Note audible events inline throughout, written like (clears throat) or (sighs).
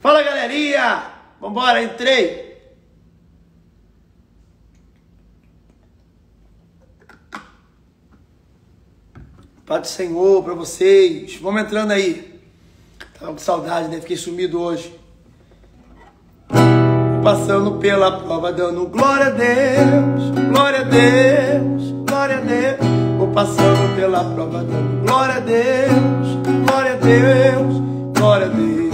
Fala galerinha! Vambora, entrei! Pai do Senhor para vocês. Vamos entrando aí. Tava com saudade, né? Fiquei sumido hoje. Passando pela prova, dando glória a Deus, glória a Deus, glória a Deus. Vou passando pela prova, dando glória a Deus, glória a Deus, glória a Deus.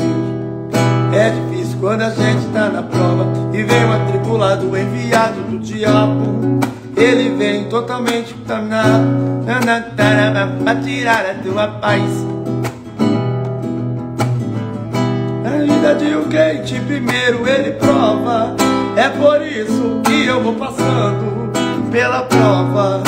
Quando a gente tá na prova e vem um atribulado enviado do diabo. Ele vem totalmente para tirar a tua paz. A vida de um crente primeiro ele prova. É por isso que eu vou passando pela prova,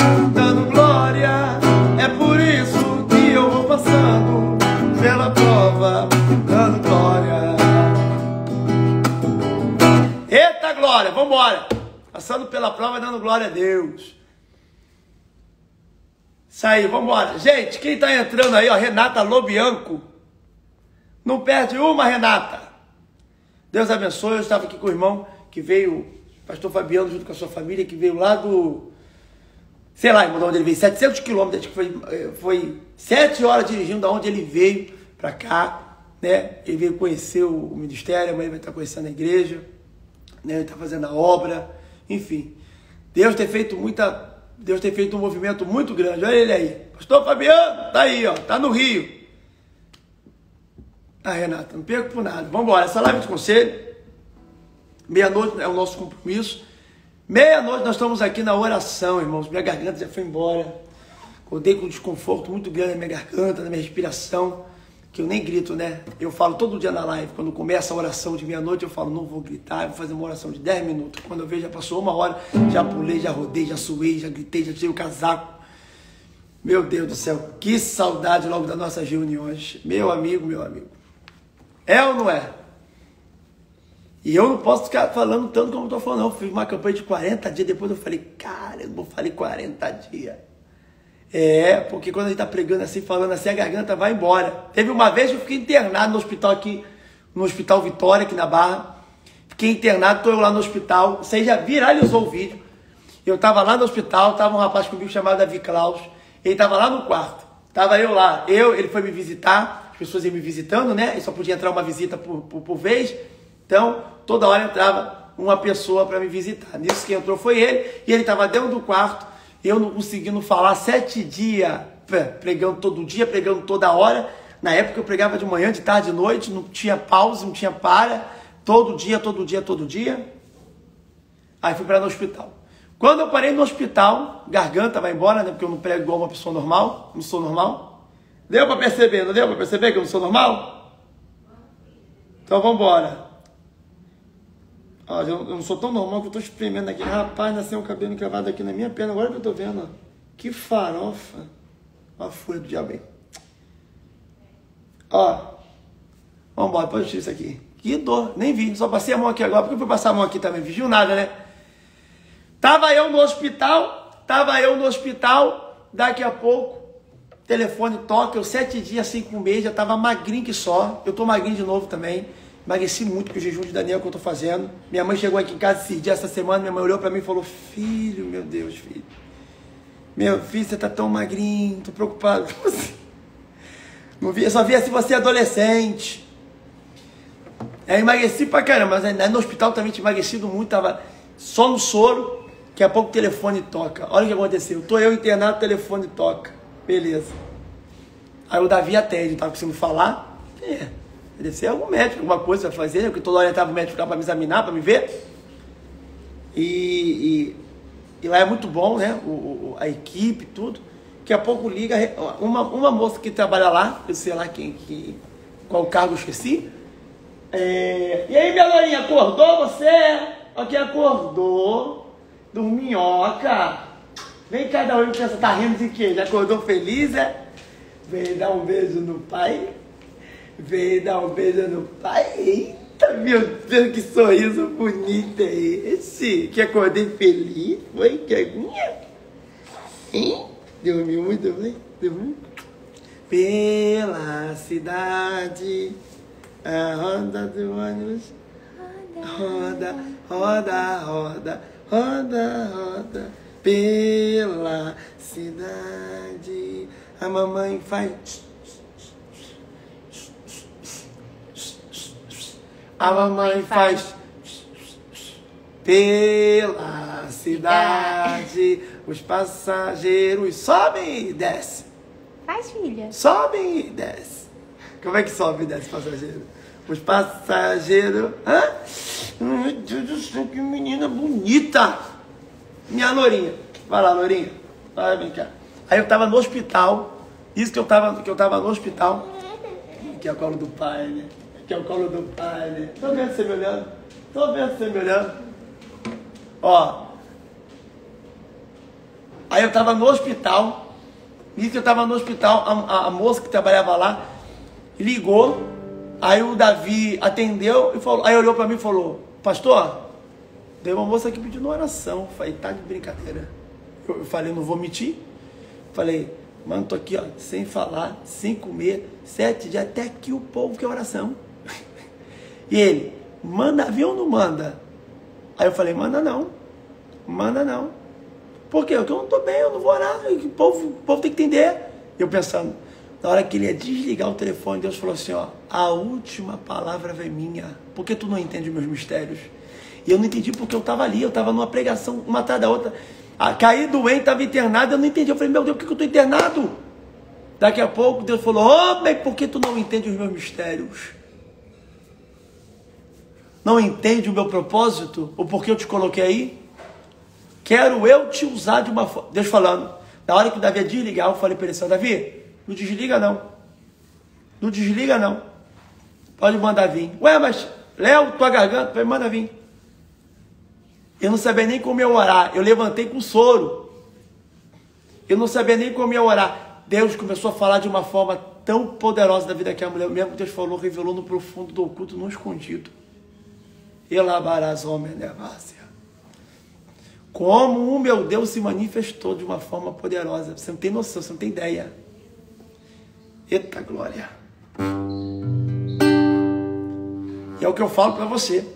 Glória, vambora! Passando pela prova, dando glória a Deus. Isso aí, vambora. Gente, quem tá entrando aí, ó, Renata Lobianco. Não perde uma, Renata. Deus abençoe. Eu estava aqui com o irmão que veio, pastor Fabiano, junto com a sua família, que veio lá do. Sei lá, irmão, de onde ele veio, 700 quilômetros, acho que foi, eh, foi 7 horas dirigindo da onde ele veio para cá, né? Ele veio conhecer o ministério, amanhã vai estar conhecendo a igreja, né? Está fazendo a obra. Enfim, Deus tem feito muita. Deus tem feito um movimento muito grande. Olha ele aí. Pastor Fabiano, tá aí, ó. Tá no Rio. Ah, Renata, não perco por nada. Vamos embora. Essa live de conselho. Meia-noite é o nosso compromisso. Meia-noite nós estamos aqui na oração, irmãos. Minha garganta já foi embora. Acordei com um desconforto muito grande na minha garganta, na minha respiração que eu nem grito, né? Eu falo todo dia na live, quando começa a oração de meia-noite, eu falo, não vou gritar, vou fazer uma oração de 10 minutos. Quando eu vejo, já passou uma hora, já pulei, já rodei, já suei, já gritei, já tirei o casaco. Meu Deus do céu, que saudade logo das nossas reuniões. Meu amigo, meu amigo. É ou não é? E eu não posso ficar falando tanto como tô falando, não. Fiz uma campanha de 40 dias, depois eu falei, cara, eu não falei 40 dias. É, porque quando a gente tá pregando assim, falando assim, a garganta vai embora. Teve uma vez que eu fiquei internado no hospital aqui, no Hospital Vitória, aqui na Barra. Fiquei internado, tô eu lá no hospital. Você já viralizou o vídeo. Eu tava lá no hospital, tava um rapaz comigo chamado Davi Klaus. Ele tava lá no quarto. Tava eu lá. Eu, ele foi me visitar. As pessoas iam me visitando, né? E só podia entrar uma visita por, por, por vez. Então, toda hora entrava uma pessoa para me visitar. Nisso que entrou foi ele. E ele tava dentro do quarto eu não conseguindo falar sete dias, pregando todo dia, pregando toda hora. Na época eu pregava de manhã, de tarde, de noite, não tinha pausa, não tinha para, todo dia, todo dia, todo dia. Aí fui para no hospital. Quando eu parei no hospital, garganta vai embora, né? Porque eu não prego igual uma pessoa normal, não sou normal. Deu para perceber, não deu para perceber que eu não sou normal? Então vamos embora. Olha, eu, não sou tão normal que eu tô espremendo aqui. Rapaz, nasceu um cabelo encravado aqui na minha perna. Agora que eu tô vendo, Que farofa. Ó a fúria do diabo aí. Ó. Vamos embora, pode tirar isso aqui. Que dor. Nem vi. Só passei a mão aqui agora. Porque eu fui passar a mão aqui também. Vigiu nada, né? Tava eu no hospital. Tava eu no hospital. Daqui a pouco. Telefone toca. Eu sete dias, cinco meses. Já tava magrinho que só. Eu tô magrinho de novo também. Emagreci muito com o jejum de Daniel que eu estou fazendo. Minha mãe chegou aqui em casa esse dia, essa semana, minha mãe olhou para mim e falou: Filho, meu Deus, filho. Meu filho, você tá tão magrinho, tô preocupado com você. Não vi, eu só via se você é adolescente. É, emagreci pra caramba, mas no hospital também tinha emagrecido muito, tava só no soro. Daqui a pouco o telefone toca. Olha o que aconteceu. Tô eu internado, o telefone toca. Beleza. Aí o Davi atende, tava conseguindo falar. É. Deve ser algum médico, alguma coisa para fazer, porque toda hora entrava o médico para me examinar, para me ver. E, e, e, lá é muito bom, né? O, o, a equipe, tudo. Daqui a pouco liga uma, uma moça que trabalha lá, eu sei lá quem, que, qual cargo eu esqueci. É, e aí, minha lorinha, acordou você? Aqui acordou, dorminhoca. Vem cada um pensa, tá rindo de quê? Já acordou feliz, é? Vem dar um beijo no pai. Veio dar um beijo no pai. Eita, meu Deus, que sorriso bonito é esse? Que acordei feliz. Foi, Gaguinha? Hein? Dormiu muito bem? Dormiu? Pela cidade É, roda do ônibus. Roda, roda, roda, roda, roda pela cidade. A mamãe faz. A mamãe faz pela cidade. Os passageiros sobem e descem. Faz, filha. Sobem e descem. Como é que sobe e desce passageiro? Os passageiros. Hã? Meu Deus do céu, que menina bonita! Minha Lourinha. Vai lá, Lourinha. Vai brincar. Aí eu tava no hospital. Isso que eu tava, que eu tava no hospital. Que é o colo do pai, né? Que é o colo do pai, né? Tô vendo você me olhando? Tô vendo você me olhando. Ó. Aí eu tava no hospital. Isso que eu tava no hospital, a, a, a moça que trabalhava lá ligou. Aí o Davi atendeu e falou, aí olhou para mim e falou: Pastor, tem uma moça aqui pedindo oração. Falei, tá de brincadeira. Eu falei, não vou mentir. Falei, mano, tô aqui, ó, sem falar, sem comer, sete dias, até que o povo quer oração. E ele, manda avião ou não manda? Aí eu falei, manda não. Manda não. Por quê? Porque eu não tô bem, eu não vou orar. O povo, o povo tem que entender. Eu pensando, na hora que ele ia desligar o telefone, Deus falou assim, ó, a última palavra vem minha. Por que tu não entende meus mistérios? E eu não entendi porque eu estava ali, eu estava numa pregação, uma atrás da outra. Ah, caí doente, estava internado, eu não entendi. Eu falei, meu Deus, por que eu estou internado? Daqui a pouco Deus falou, homem, oh, por que tu não entende os meus mistérios? Não entende o meu propósito? Ou porque eu te coloquei aí? Quero eu te usar de uma forma. Deus falando. Na hora que o Davi ia desligar, eu falei para ele assim, Davi, não desliga não. Não desliga não. Pode mandar vir. Ué, mas Léo, tua garganta, falei, manda vir. Eu não sabia nem como eu orar. Eu levantei com soro. Eu não sabia nem como eu orar. Deus começou a falar de uma forma tão poderosa da vida que a mulher, mesmo que Deus falou, revelou no profundo do oculto, no escondido. Elabarás homem nevácia. Como o meu Deus se manifestou de uma forma poderosa. Você não tem noção, você não tem ideia. Eita glória. E é o que eu falo para você.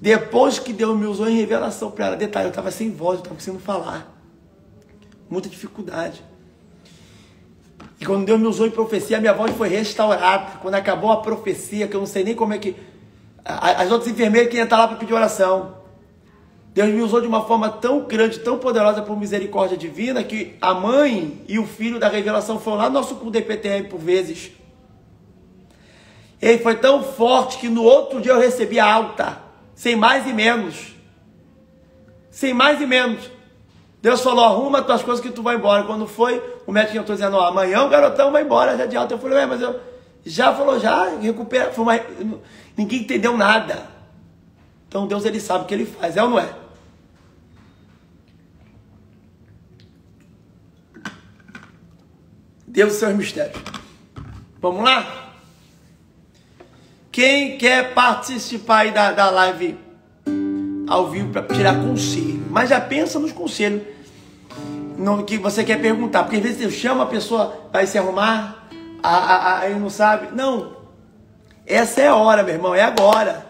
Depois que Deus me usou em revelação para ela, detalhe, eu estava sem voz, eu estava conseguindo falar. Muita dificuldade. E quando Deus me usou em profecia, minha voz foi restaurada. Quando acabou a profecia, que eu não sei nem como é que. As outras enfermeiras queriam estar lá para pedir oração. Deus me usou de uma forma tão grande, tão poderosa por misericórdia divina, que a mãe e o filho da revelação foram lá no nosso culto DPTM por vezes. Ele foi tão forte que no outro dia eu recebi alta sem mais e menos. Sem mais e menos. Deus falou, arruma tuas coisas que tu vai embora. Quando foi, o médico entrou dizendo, amanhã o garotão vai embora já de alta. Eu falei, mas eu já falou, já, recupera. Uma... Ninguém entendeu nada. Então Deus ele sabe o que ele faz, é ou não é? Deus e seus mistérios. Vamos lá? Quem quer participar aí da, da live ao vivo para tirar conselho? Mas já pensa nos conselhos no, que você quer perguntar. Porque às vezes eu chamo a pessoa, vai se arrumar, aí não sabe. Não. Essa é a hora, meu irmão, é agora.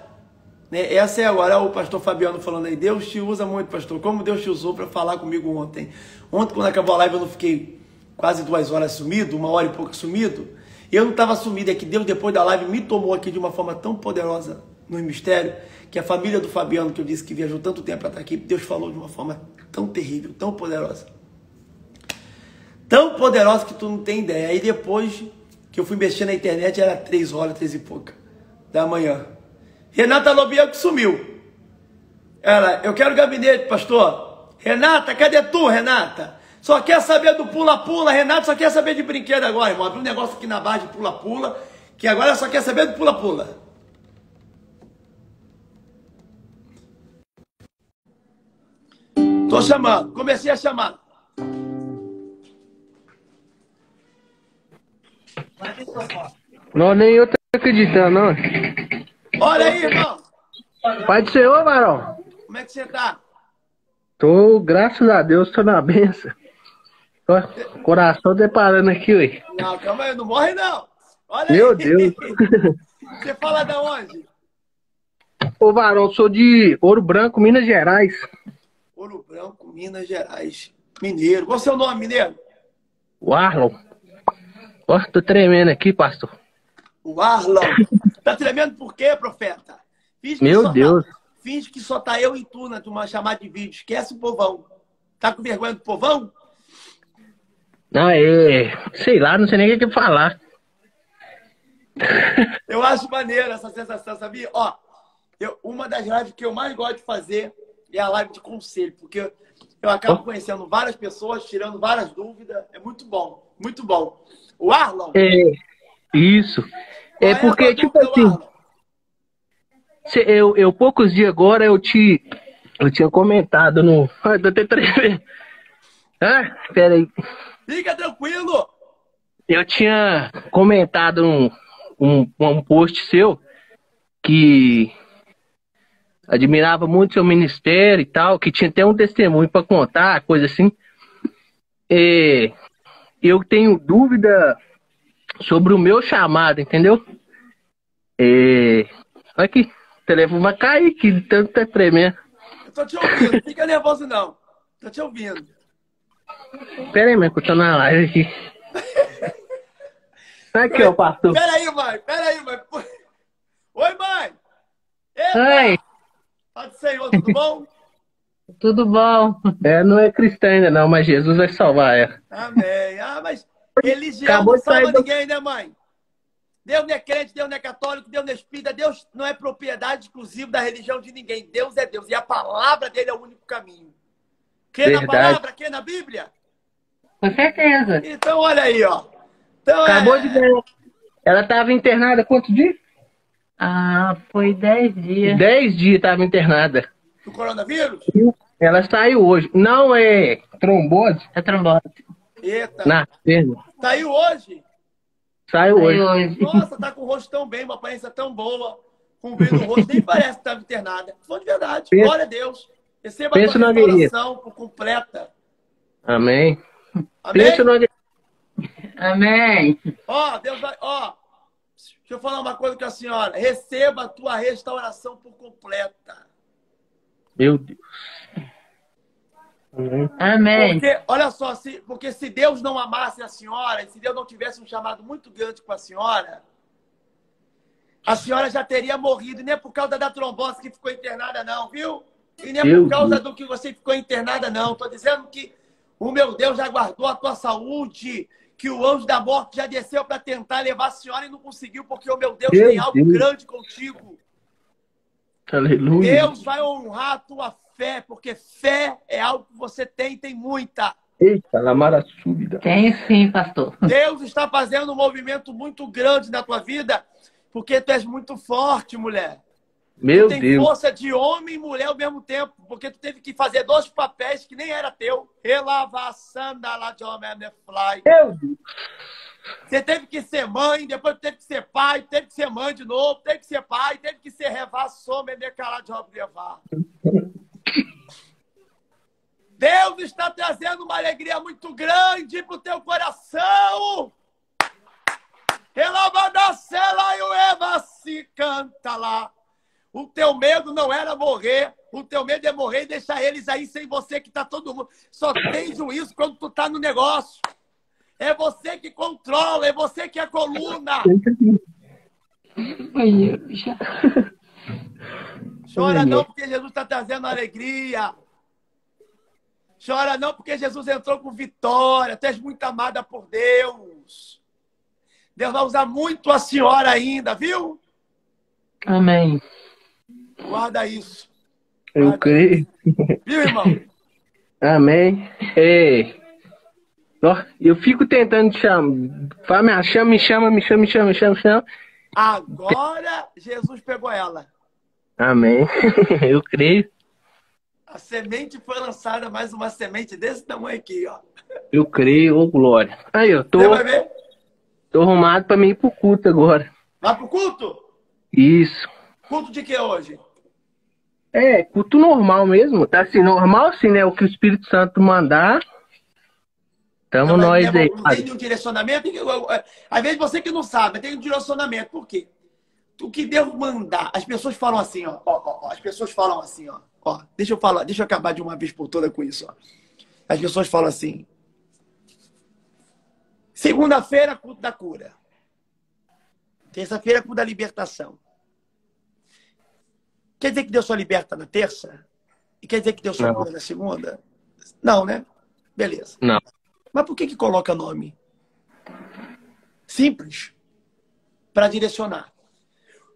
Né? Essa é agora. O pastor Fabiano falando aí. Deus te usa muito, pastor. Como Deus te usou para falar comigo ontem. Ontem, quando acabou a live, eu não fiquei quase duas horas sumido, uma hora e pouco sumido. Eu não estava sumido, é que Deus, depois da live, me tomou aqui de uma forma tão poderosa no mistério, que a família do Fabiano, que eu disse que viajou tanto tempo para estar aqui, Deus falou de uma forma tão terrível, tão poderosa. Tão poderosa que tu não tem ideia. Aí depois que eu fui mexer na internet, era três horas, três e pouca da manhã. Renata Lobianco sumiu. Ela, eu quero gabinete, pastor. Renata, cadê tu, Renata? Só quer saber do pula-pula, Renato só quer saber de brinquedo agora, irmão. Abriu um negócio aqui na base de pula-pula, que agora só quer saber do pula-pula. Tô chamando, comecei a chamar. Não, nem eu tô acreditando, não. Olha aí, irmão. Pai do Senhor, Marão. Como é que você tá? Tô, graças a Deus, tô na benção. Coração deparando aqui, ué. Não, calma aí, não morre não. Olha Meu aí. Deus. (laughs) Você fala da onde? Ô, Varão, sou de Ouro Branco, Minas Gerais. Ouro Branco, Minas Gerais. Mineiro. Qual é o seu nome, mineiro? O Arlon. Ó, tô tremendo aqui, pastor. O Arlon. (laughs) Tá tremendo por quê, profeta? Finge Meu tá- Deus. finge que só tá eu e tu na tua chamada de vídeo. Esquece o povão. Tá com vergonha do povão? Não, é. Sei lá, não sei nem o que falar. (laughs) Eu acho maneiro essa sensação, sabia? Ó, eu, uma das lives que eu mais gosto de fazer é a live de conselho, porque eu acabo conhecendo várias pessoas, tirando várias dúvidas. É muito bom, muito bom. O Arlon. É. Isso. É a porque, tipo assim, eu, eu poucos dias agora eu te. Eu tinha comentado no. Ai, tô até tremendo. Ah, pera aí. Fica tranquilo. Eu tinha comentado um, um, um post seu que admirava muito seu ministério e tal, que tinha até um testemunho para contar, coisa assim. É, eu tenho dúvida sobre o meu chamado, entendeu? É, olha aqui, o telefone vai cair, que tanto tá tremendo. Eu tô te ouvindo. Fica nervoso, não. Tô te ouvindo. Pera aí, mãe, que eu tô na live aqui. (laughs) Aqui, ó, pastor. Pera aí, mãe. Pera aí, mãe. Oi, mãe. Paz do Senhor, tudo bom? (laughs) Tudo bom? é, não é cristã ainda não, mas Jesus vai salvar ela. Amém. Ah, mas religião Acabou não de sair salva do- ninguém, né, mãe? Deus não é crente, Deus não é católico, Deus não é espírita, Deus não é propriedade exclusiva da religião de ninguém. Deus é Deus e a palavra dele é o único caminho. Crê na Verdade. palavra, crê na Bíblia? Com certeza. Então, olha aí, ó. Então, Acabou é... de ganhar. Ela tava internada quantos dias? Ah, foi 10 dias. Dez dias tava internada. do coronavírus? Ela saiu hoje. Não é trombose É trombose. Eita. na perna. Saiu hoje? Saiu Aí hoje. hoje. Nossa, tá com o rosto tão bem, uma aparência tão boa. Com o brilho no rosto, nem parece que estava internada. Foi de verdade. Pensa- Glória a Deus. Receba pensa a tua restauração por completa. Amém. Amém? Pensa no Amém. Ó, Deus vai. Ó, deixa eu falar uma coisa com a senhora. Receba a tua restauração por completa. Meu Deus. Amém. Porque, olha só, se, porque se Deus não amasse a senhora, e se Deus não tivesse um chamado muito grande com a senhora, a senhora já teria morrido. E nem é por causa da trombose que ficou internada, não, viu? E nem é por causa Deus. do que você ficou internada, não. Estou dizendo que o meu Deus já guardou a tua saúde, que o anjo da morte já desceu para tentar levar a senhora e não conseguiu, porque o meu Deus Meu tem algo Deus. grande contigo. Aleluia. Deus vai honrar a tua fé, porque fé é algo que você tem, tem muita. Eita, lamara súbita. Tem sim, pastor. Deus está fazendo um movimento muito grande na tua vida, porque tu és muito forte, mulher. Meu tu tem Deus. força de homem e mulher ao mesmo tempo, porque tu teve que fazer dois papéis que nem era teu. Relavaçanda lá de homem fly. Meu Deus. Você teve que ser mãe, depois teve que ser pai, teve que ser mãe de novo, teve que ser pai, teve que ser revassou, menecalá de levar. Deus está trazendo uma alegria muito grande para o teu coração. Relabadacela e o Eva se canta lá. O teu medo não era morrer, o teu medo é morrer e deixar eles aí sem você, que tá todo mundo. Só tem juízo quando tu tá no negócio. É você que controla, é você que é coluna. Chora não porque Jesus está trazendo alegria. Chora não porque Jesus entrou com vitória. Tu és muito amada por Deus. Deus vai usar muito a senhora ainda, viu? Amém. Guarda isso. Eu creio. Viu, irmão? Amém. Ó, eu fico tentando te chamar. Fala, me chama, me chama, me chama, me chama, me chama, me chama. Agora Jesus pegou ela. Amém. (laughs) Eu creio. A semente foi lançada, mais uma semente desse tamanho aqui, ó. Eu creio, ô glória. Aí, eu tô, Você vai ver? tô arrumado pra mim ir pro culto agora. Vai pro culto? Isso. Culto de que hoje? É, culto normal mesmo. Tá assim, normal assim, né? O que o Espírito Santo mandar. Tamo nós não, aí. não tem nenhum direcionamento. Às vezes você que não sabe, tem um direcionamento. Por quê? O que Deus mandar, as pessoas falam assim, ó, ó, ó, as pessoas falam assim, ó, ó, deixa eu falar, deixa eu acabar de uma vez por toda com isso, ó. As pessoas falam assim: segunda-feira, culto da cura. Terça-feira, culto da libertação. Quer dizer que Deus só liberta na terça? E quer dizer que Deus só Não. cura na segunda? Não, né? Beleza. Não. Mas por que, que coloca nome? Simples. Para direcionar.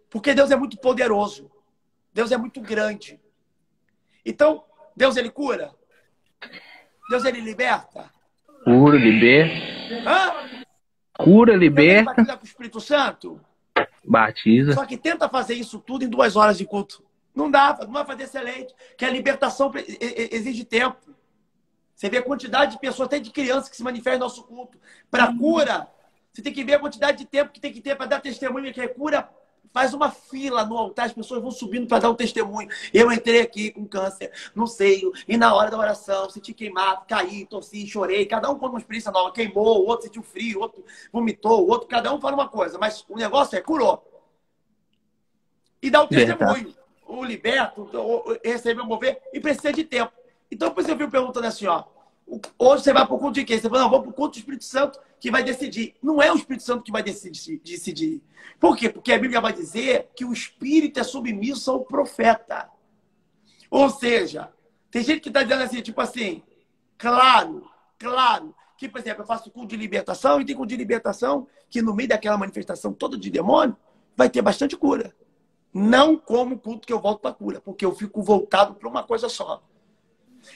Porque Deus é muito poderoso. Deus é muito grande. Então, Deus ele cura? Deus ele liberta? Cura, liberta. Hã? Cura, liberta, batiza com o Espírito Santo? batiza. Só que tenta fazer isso tudo em duas horas de culto. Não dá, não vai fazer excelente. Que a libertação exige tempo. Você vê a quantidade de pessoas, até de crianças, que se manifestam no nosso culto. Para cura, você tem que ver a quantidade de tempo que tem que ter para dar testemunho, que é cura. Faz uma fila no altar, as pessoas vão subindo para dar um testemunho. Eu entrei aqui com câncer no seio, e na hora da oração, senti queimado, caí, torci, chorei. Cada um conta uma experiência nova. Queimou, o outro sentiu frio, o outro vomitou, o outro, cada um fala uma coisa. Mas o negócio é curou. E dá Verdade. testemunho. O liberto, o- recebeu o mover, e precisa de tempo. Então, depois eu vi perguntando assim, ó. Hoje você vai para o culto de quem? Você fala, não, vou para o culto do Espírito Santo que vai decidir. Não é o Espírito Santo que vai decidir. decidir. Por quê? Porque a Bíblia vai dizer que o Espírito é submisso ao profeta. Ou seja, tem gente que está dizendo assim, tipo assim, claro, claro, que, por exemplo, eu faço culto de libertação e tem culto de libertação que no meio daquela manifestação toda de demônio vai ter bastante cura. Não como culto que eu volto para cura, porque eu fico voltado para uma coisa só.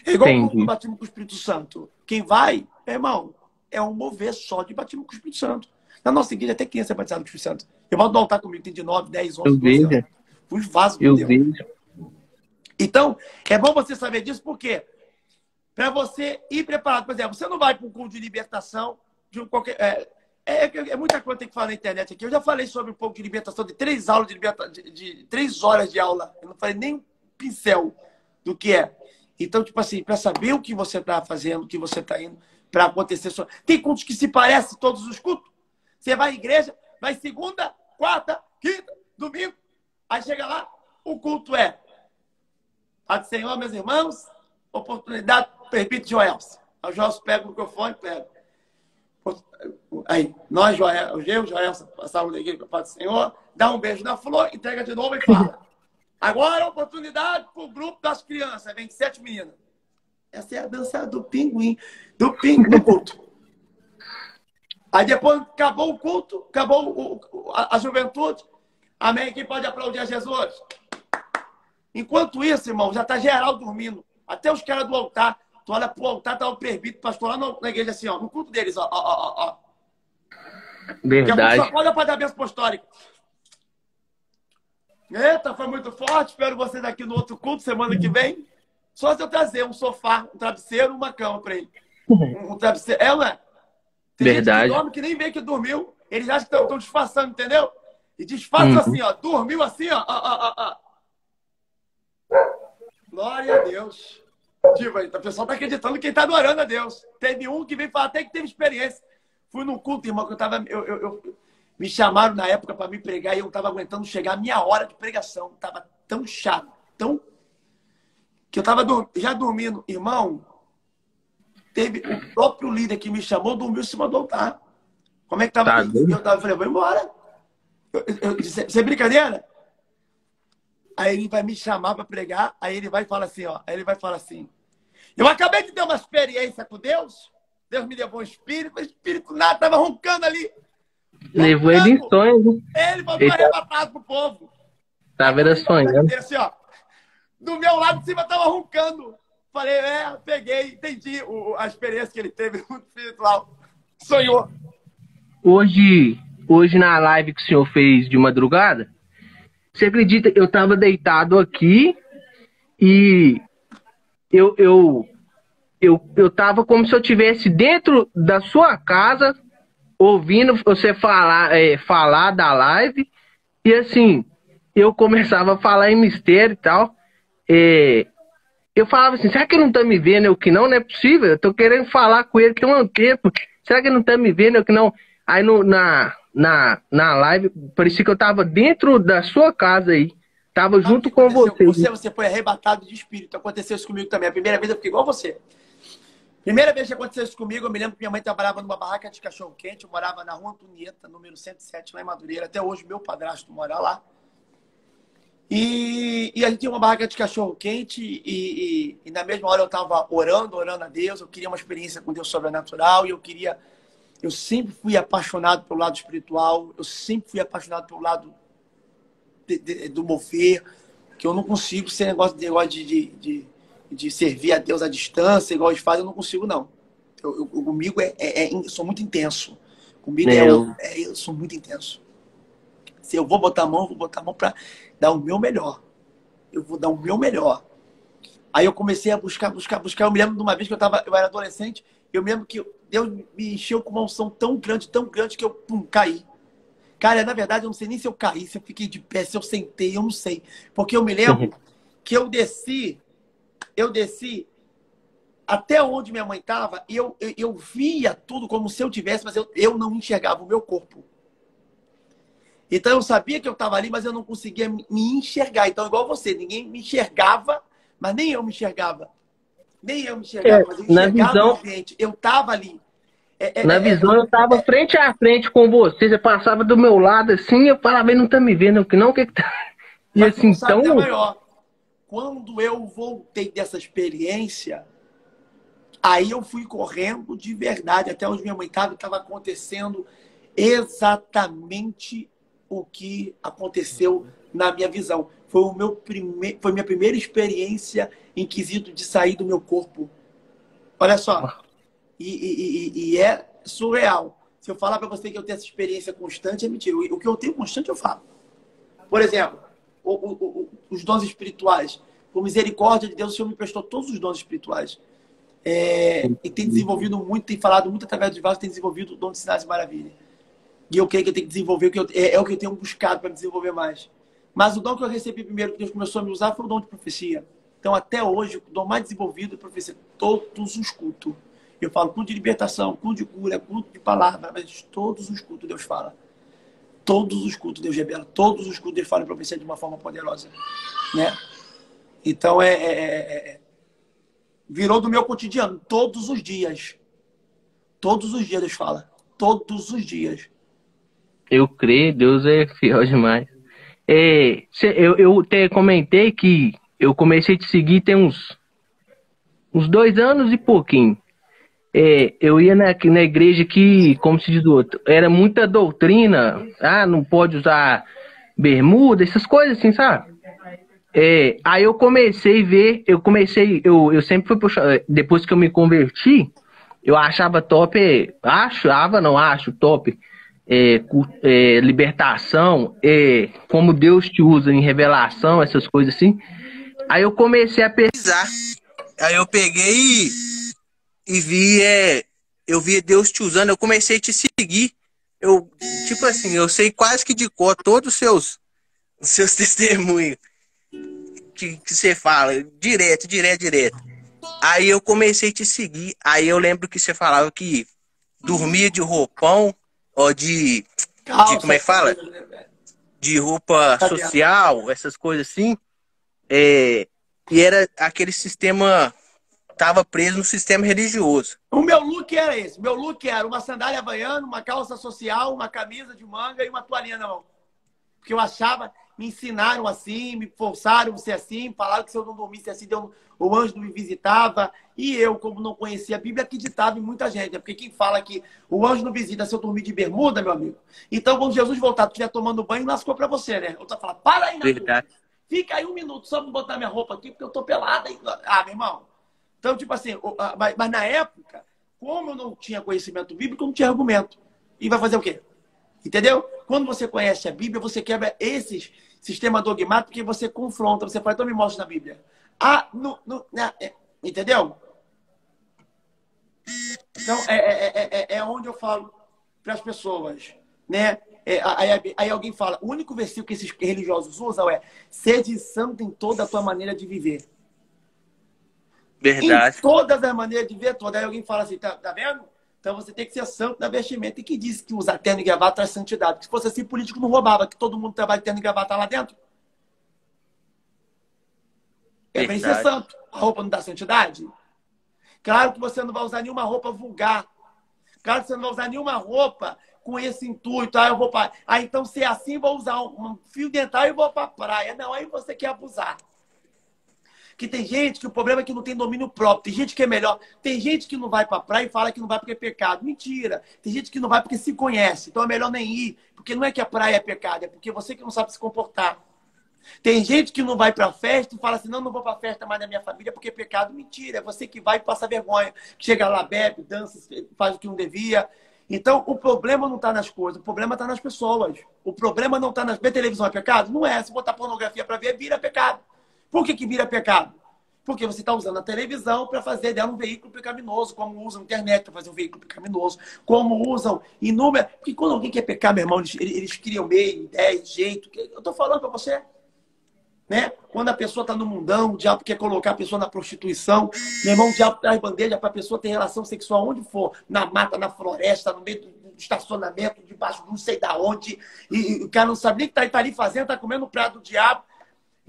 É igual o Entendi. do batismo com o Espírito Santo. Quem vai, irmão, é um mover só de batismo com o Espírito Santo. Na nossa igreja, até criança é batizada com o Espírito Santo. Eu volto do altar comigo, tem de 9, 10, 11, Eu 12 vejo. anos. Os vasos de Eu Deus. vejo. Então, é bom você saber disso, porque para você ir preparado, por exemplo, você não vai para um culto de libertação de um qualquer. É, é, é muita coisa que tem que falar na internet aqui. Eu já falei sobre um pouco de libertação, de três aulas de libertação, de, de três horas de aula. Eu não falei nem um pincel do que é. Então, tipo assim, para saber o que você está fazendo, o que você está indo, para acontecer. Tem cultos que se parecem todos os cultos. Você vai à igreja, vai segunda, quarta, quinta, domingo. Aí chega lá, o culto é Pai do Senhor, meus irmãos, oportunidade, repite Joelson. Aí o Joelson pega o microfone, pega. Aí, nós, Joel, eu, Joelson, passamos da igreja Pai do Senhor, dá um beijo na flor, entrega de novo e fala. Agora, oportunidade para o grupo das crianças, 27 meninas. Essa é a dança do pinguim, do pinguim do culto. Aí depois acabou o culto, acabou o- o- a, a juventude. Amém? Quem pode aplaudir a Jesus? Enquanto isso, irmão, já está geral dormindo. Até os caras do altar. Tu olha pro altar, tá o presbítero, pastor lá na igreja assim, ó. No culto deles, ó. ó, ó, ó, a Verdade. só olha para dar bênção apostólica. Eita, foi muito forte. Espero vocês aqui no outro culto, semana que vem. Só se eu trazer um sofá, um travesseiro, uma cama para ele. Um, (laughs) um travesseiro. É, não é? Tem gente Verdade. que dorme que nem vê que dormiu. Eles acham que estão disfarçando, entendeu? E disfarça Uhum. assim, ó. Dormiu assim, ó. ó, ó, ó, ó. Glória a Deus. Tipo, o pessoal tá acreditando que quem tá adorando a Deus. Teve um que veio falar até que teve experiência. Fui num culto, irmão, que eu tava. Eu, eu- eu- me chamaram na época para me pregar e eu tava aguentando chegar a minha hora de pregação. Tava tão chato, tão. Que eu tava dur- já dormindo. Irmão, teve o próprio líder que me chamou, dormiu em cima do altar. Como é que tava? Tá eu, doido? eu tava, falei, vou embora. Eu, disse, Você é brincadeira? Aí ele vai me chamar para pregar, aí ele vai falar assim, ó. Aí ele vai falar assim: Eu acabei de ter uma experiência com Deus. Deus me levou um espírito, o espírito nada, tava roncando ali. Levou ele em sonho? Ele falou Eita. arrebatado pro povo. Tava era sonhando. Assim, ó. Do meu lado de cima tava roncando. Falei, é, peguei, entendi o- a experiência que ele teve no espiritual. Sonhou. Hoje, hoje na live que o senhor fez de madrugada, você acredita? Eu tava deitado aqui e eu, eu, eu, eu tava como se eu tivesse dentro da sua casa, ouvindo você falar, é, falar da live, e assim, eu começava a falar em mistério e tal. É, eu falava assim, será que ele não tá me vendo? Eu que não, não é possível. Eu tô querendo falar com ele tem um tempo. Será que ele não tá me vendo? Eu que não. Aí no, na, na, na live, parecia que eu tava dentro da sua casa aí. Tava junto com você. Você, você foi arrebatado de espírito. Aconteceu isso comigo também. A primeira vez eu fiquei igual você. Primeira vez que aconteceu isso comigo, eu me lembro que minha mãe trabalhava numa barraca de cachorro quente. Eu morava na rua Antonieta, número 107, lá em Madureira. Até hoje, meu padrasto mora lá. E, e a gente tinha uma barraca de cachorro quente. E, e, e na mesma hora eu estava orando, orando a Deus. Eu queria uma experiência com Deus sobrenatural. E eu queria. Eu sempre fui apaixonado pelo lado espiritual. Eu sempre fui apaixonado pelo lado de, de, do mover. Que eu não consigo ser negócio, negócio de, de, de servir a Deus à distância, igual eles fazem, eu não consigo, não. Eu, eu comigo é, é, é, eu sou muito intenso. Comigo é, eu, é, eu sou muito intenso. Se eu vou botar a mão, eu vou botar a mão para dar o meu melhor. Eu vou dar o meu melhor. Aí eu comecei a buscar, buscar, buscar. Eu me lembro de uma vez que eu, tava, eu era adolescente, eu me lembro que Deus me encheu com uma unção tão grande, tão grande, que eu pum, caí. Cara, na verdade, eu não sei nem se eu caí, se eu fiquei de pé, se eu sentei, eu não sei. Porque eu me lembro uhum. que eu desci eu desci até onde minha mãe estava e eu, eu, eu, via tudo como se eu tivesse, mas eu, eu não enxergava o meu corpo. Então eu sabia que eu estava ali, mas eu não conseguia me enxergar. Então, igual você, ninguém me enxergava, mas nem eu me enxergava. Nem eu me enxergava, é, mas eu enxergava na visão. Eu estava ali. É, é, na é, visão, eu estava frente a frente com você. Você passava do meu lado assim, eu falava, não está me vendo, que não, o que, que tá. E assim, tão. É maior quando eu voltei dessa experiência, aí eu fui correndo de verdade até onde minha mãe estava, estava acontecendo exatamente o que aconteceu na minha visão. Foi o meu primeiro, foi minha primeira experiência em quesito de sair do meu corpo. Olha só, e, e, e é surreal. Se eu falar para você que eu tenho essa experiência constante, é mentira. O que eu tenho constante, eu falo. Por exemplo, o, o, o, os dons espirituais. Por misericórdia de Deus, o Senhor me prestou todos os dons espirituais. É, e tem desenvolvido muito, tem falado muito através de vasos, tem desenvolvido o dom de sinais e maravilha. E eu creio que eu tenho que desenvolver, que eu, é, é o que eu tenho buscado para desenvolver mais. Mas o dom que eu recebi primeiro, que Deus começou a me usar, foi o dom de profecia. Então, até hoje, o dom mais desenvolvido é profecia. Todos os cultos. Eu falo culto de libertação, culto de cura, culto de palavra, mas todos os cultos Deus fala. Todos os cultos Deus revela. Todos os cultos Deus fala profecia de uma forma poderosa. Né? Então é, é, é, é, virou do meu cotidiano todos os dias. Todos os dias Deus fala. Todos os dias. Eu creio, Deus é fiel demais. É, eu, eu te comentei que eu comecei a te seguir tem uns, uns dois anos e pouquinho. É, eu ia na, na igreja que, como se diz o outro, era muita doutrina. Ah, não pode usar bermuda, essas coisas assim, sabe? É, aí eu comecei a ver, eu comecei, eu, eu sempre fui puxar, depois que eu me converti, eu achava top, achava, não acho, top, é, é, libertação, é, como Deus te usa em revelação, essas coisas assim. Aí eu comecei a pesquisar. Aí eu peguei e, vi, é, eu vi Deus te usando, eu comecei a te seguir. Eu, tipo assim, eu sei quase que de cor todos os seus, os seus (laughs) testemunhos que, que você fala, direto, direto, direto. Aí eu comecei a te seguir. Aí eu lembro que você falava que dormia de roupão, ou de. Calça, de como é que fala? De roupa social, essas coisas assim. É, e era aquele sistema. Tava preso no sistema religioso. O meu look era esse. Meu look era uma sandália havaiana, uma calça social, uma camisa de manga e uma toalhinha na mão. Porque eu achava me ensinaram assim, me forçaram a ser assim, falaram que se eu não dormisse assim, Deus, o anjo não me visitava. E eu, como não conhecia a Bíblia, acreditava em muita gente. Porque quem fala que o anjo não visita se eu dormir de bermuda, meu amigo. Então, quando Jesus voltar, tu estiver tomando banho, lascou para você, né? Tô falando, para aí, na Fica aí um minuto só para botar minha roupa aqui, porque eu tô pelada. Ah, meu irmão. Então, tipo assim, mas na época, como eu não tinha conhecimento bíblico, eu não tinha argumento. E vai fazer o quê? Entendeu? Quando você conhece a Bíblia, você quebra esses sistema dogmático porque você confronta, você fala, então me mostra na Bíblia. Ah, no, no, na, é, entendeu? Então, é, é, é, é onde eu falo para as pessoas, né? Aí, aí, alguém fala, o único versículo que esses religiosos usam é sede santo em toda a tua maneira de viver. Verdade. Em todas as maneiras de ver, toda. Aí alguém fala assim, tá, tá vendo? Então você tem que ser santo na vestimenta. E que diz que usar terno e gravata traz santidade? Porque se fosse assim, político não roubava, que todo mundo trabalha de terno e gravata lá dentro. É bem ser santo. A roupa não dá santidade? Claro que você não vai usar nenhuma roupa vulgar. Claro que você não vai usar nenhuma roupa com esse intuito. Ah, eu vou para. Ah, então se é assim, vou usar um fio dental e vou para a praia. Não, aí você quer abusar. Que tem gente que o problema é que não tem domínio próprio. Tem gente que é melhor. Tem gente que não vai para a praia e fala que não vai porque é pecado. Mentira. Tem gente que não vai porque se conhece. Então é melhor nem ir. Porque não é que a praia é pecado, é porque você que não sabe se comportar. Tem gente que não vai para a festa e fala assim: não, não vou para a festa mais da minha família porque é pecado. Mentira. É você que vai e passa vergonha. Chega lá, bebe, dança, faz o que não devia. Então, o problema não está nas coisas, o problema está nas pessoas. O problema não está nas. Ver televisão é pecado? Não é. Se botar pornografia para ver, vira pecado. Por que, que vira pecado? Porque você está usando a televisão para fazer dela um veículo pecaminoso, como usam a internet para fazer um veículo pecaminoso, como usam inúmeras. Porque quando alguém quer pecar, meu irmão, eles, eles criam meio, ideia, jeito. Eu estou falando para você. Né? Quando a pessoa está no mundão, o diabo quer colocar a pessoa na prostituição. Meu irmão, o diabo traz bandeja para a pessoa ter relação sexual onde for, na mata, na floresta, no meio do estacionamento, debaixo de não sei da onde. E, e o cara não sabe nem o que está tá ali fazendo, está comendo o prato do diabo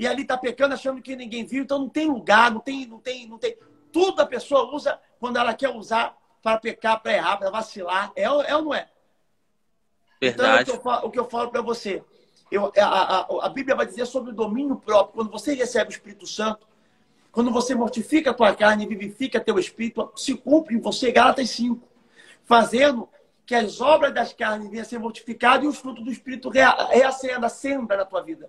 e ali está pecando achando que ninguém viu, então não tem lugar, não tem, não tem, não tem. Tudo a pessoa usa quando ela quer usar para pecar, para errar, para vacilar. É, é ou não é? Verdade. Então, é o que eu falo, para você. Eu, a, a, a, Bíblia vai dizer sobre o domínio próprio. Quando você recebe o Espírito Santo, quando você mortifica a tua carne e vivifica teu espírito, se cumpre em você, Gálatas 5, fazendo que as obras das carnes venham a ser mortificadas e os frutos do Espírito reacenda, acenda na tua vida.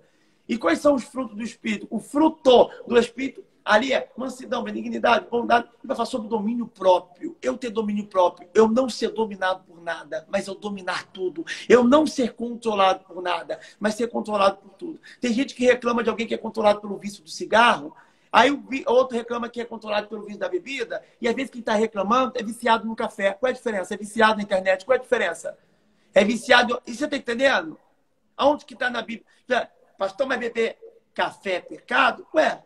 E quais são os frutos do Espírito? O fruto do Espírito ali é mansidão, benignidade, bondade. Ele vai falar sobre domínio próprio. Eu ter domínio próprio. Eu não ser dominado por nada, mas eu dominar tudo. Eu não ser controlado por nada, mas ser controlado por tudo. Tem gente que reclama de alguém que é controlado pelo vício do cigarro. Aí o outro reclama que é controlado pelo vício da bebida. E às vezes quem está reclamando é viciado no café. Qual é a diferença? É viciado na internet. Qual é a diferença? É viciado. E você está entendendo? Aonde que está na Bíblia? Pastor, mas beber café é pecado? Ué,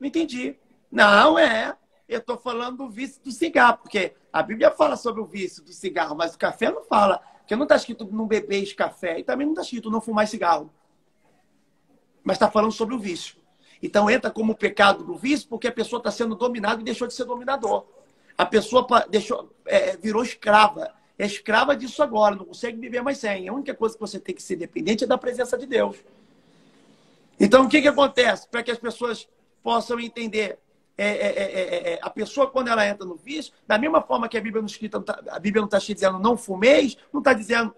não entendi. Não é. Eu estou falando do vício do cigarro, porque a Bíblia fala sobre o vício do cigarro, mas o café não fala. Porque não está escrito não beber café e também não está escrito não fumar cigarro. Mas está falando sobre o vício. Então entra como pecado do vício porque a pessoa está sendo dominada e deixou de ser dominador. A pessoa deixou, é, virou escrava. É escrava disso agora, não consegue viver mais sem. A única coisa que você tem que ser dependente é da presença de Deus. Então, o que, que acontece? Para que as pessoas possam entender. É, é, é, a pessoa, quando ela entra no vício, da mesma forma que a Bíblia não escrita, a Bíblia não está dizendo não fumeis, não está dizendo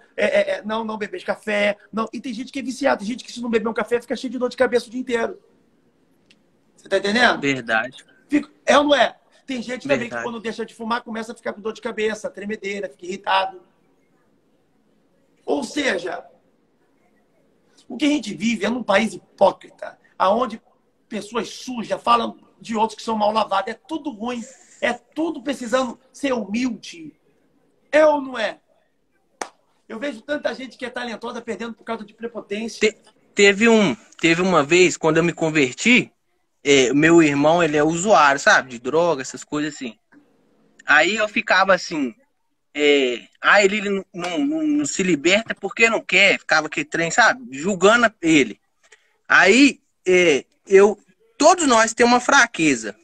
não, não bebeis café. Não. E tem gente que é viciada, tem gente que se não beber um café fica cheio de dor de cabeça o dia inteiro. Você está entendendo? Verdade. Fica, é ou não é? Tem gente também que quando deixa de fumar começa a ficar com dor de cabeça, tremedeira, fica irritado. Ou seja, o que a gente vive é num país hipócrita, aonde pessoas sujas falam de outros que são mal lavados. É tudo ruim. É tudo precisando ser humilde. É ou não é? Eu vejo tanta gente que é talentosa perdendo por causa de prepotência. Te, teve, um, teve uma vez, quando eu me converti, é, meu irmão, ele é usuário, sabe? De droga, essas coisas assim. Aí eu ficava assim, é, ah, ele não, não, não, se liberta porque não quer, ficava aquele trem, sabe? Julgando ele. Aí, é, eu, todos nós temos uma fraqueza.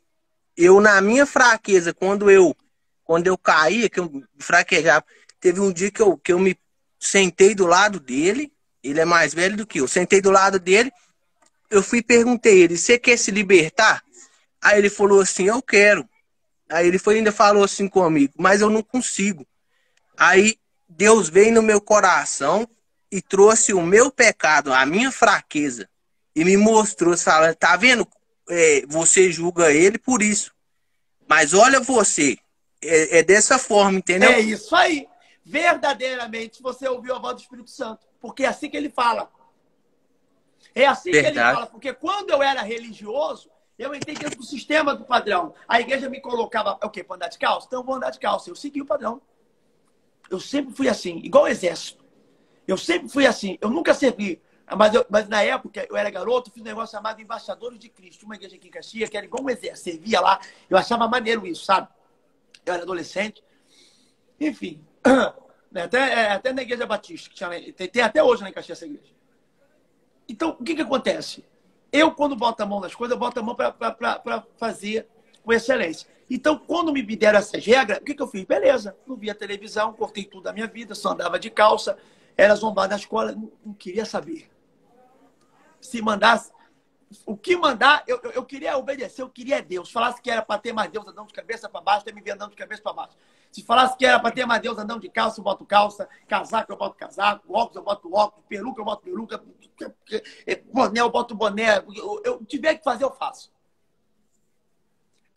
Eu, na minha fraqueza, quando eu, quando eu caía, que eu fraquejava, teve um dia que eu, que eu me sentei do lado dele, ele é mais velho do que eu, sentei do lado dele, eu fui e perguntei ele, você quer se libertar? Aí ele falou assim, eu quero. Aí ele foi ainda falou assim comigo, mas eu não consigo. Aí Deus veio no meu coração e trouxe o meu pecado, a minha fraqueza, e me mostrou, falando, tá vendo? É, você julga ele por isso. Mas olha você, é, é, dessa forma, entendeu? É isso aí. Verdadeiramente você ouviu a voz do Espírito Santo. Porque é assim que ele fala. É assim Verdade. que ele fala. Porque quando eu era religioso, eu entrei dentro do sistema do padrão. A igreja me colocava, o quê? Para andar de calça? Então eu vou andar de calça. Eu segui o padrão. Eu sempre fui assim, igual o exército. Eu sempre fui assim. Eu nunca servi Mas, eu, mas na época, eu era garoto, fiz um negócio chamado Embaixadores de Cristo, uma igreja aqui em Caxias, que era igual um exército, servia lá. Eu achava maneiro isso, sabe? Eu era adolescente. Enfim, (clears throat) né, até, é, até na igreja batista, que tinha, tem, tem até hoje na Caxias essa igreja. Então, o que, que acontece? Eu, quando boto a mão nas coisas, eu boto a mão para fazer com excelência. Então, quando me deram essas regras, o que, que eu fiz? Beleza, não via televisão, cortei tudo da minha vida, só andava de calça, era zombado na escola, não, não queria saber. Se mandasse, o que mandar, eu, eu, eu, queria obedecer, eu queria Deus. Falasse que era para ter mais Deus andando de cabeça para baixo, até me ver andando de cabeça para baixo. Se falasse que era para ter mais Deus andando de calça, eu boto calça, casaco, eu boto casaco, óculos, eu boto óculos, peruca, eu boto peruca, boné, eu boto boné. Eu, eu tiver que fazer, eu faço.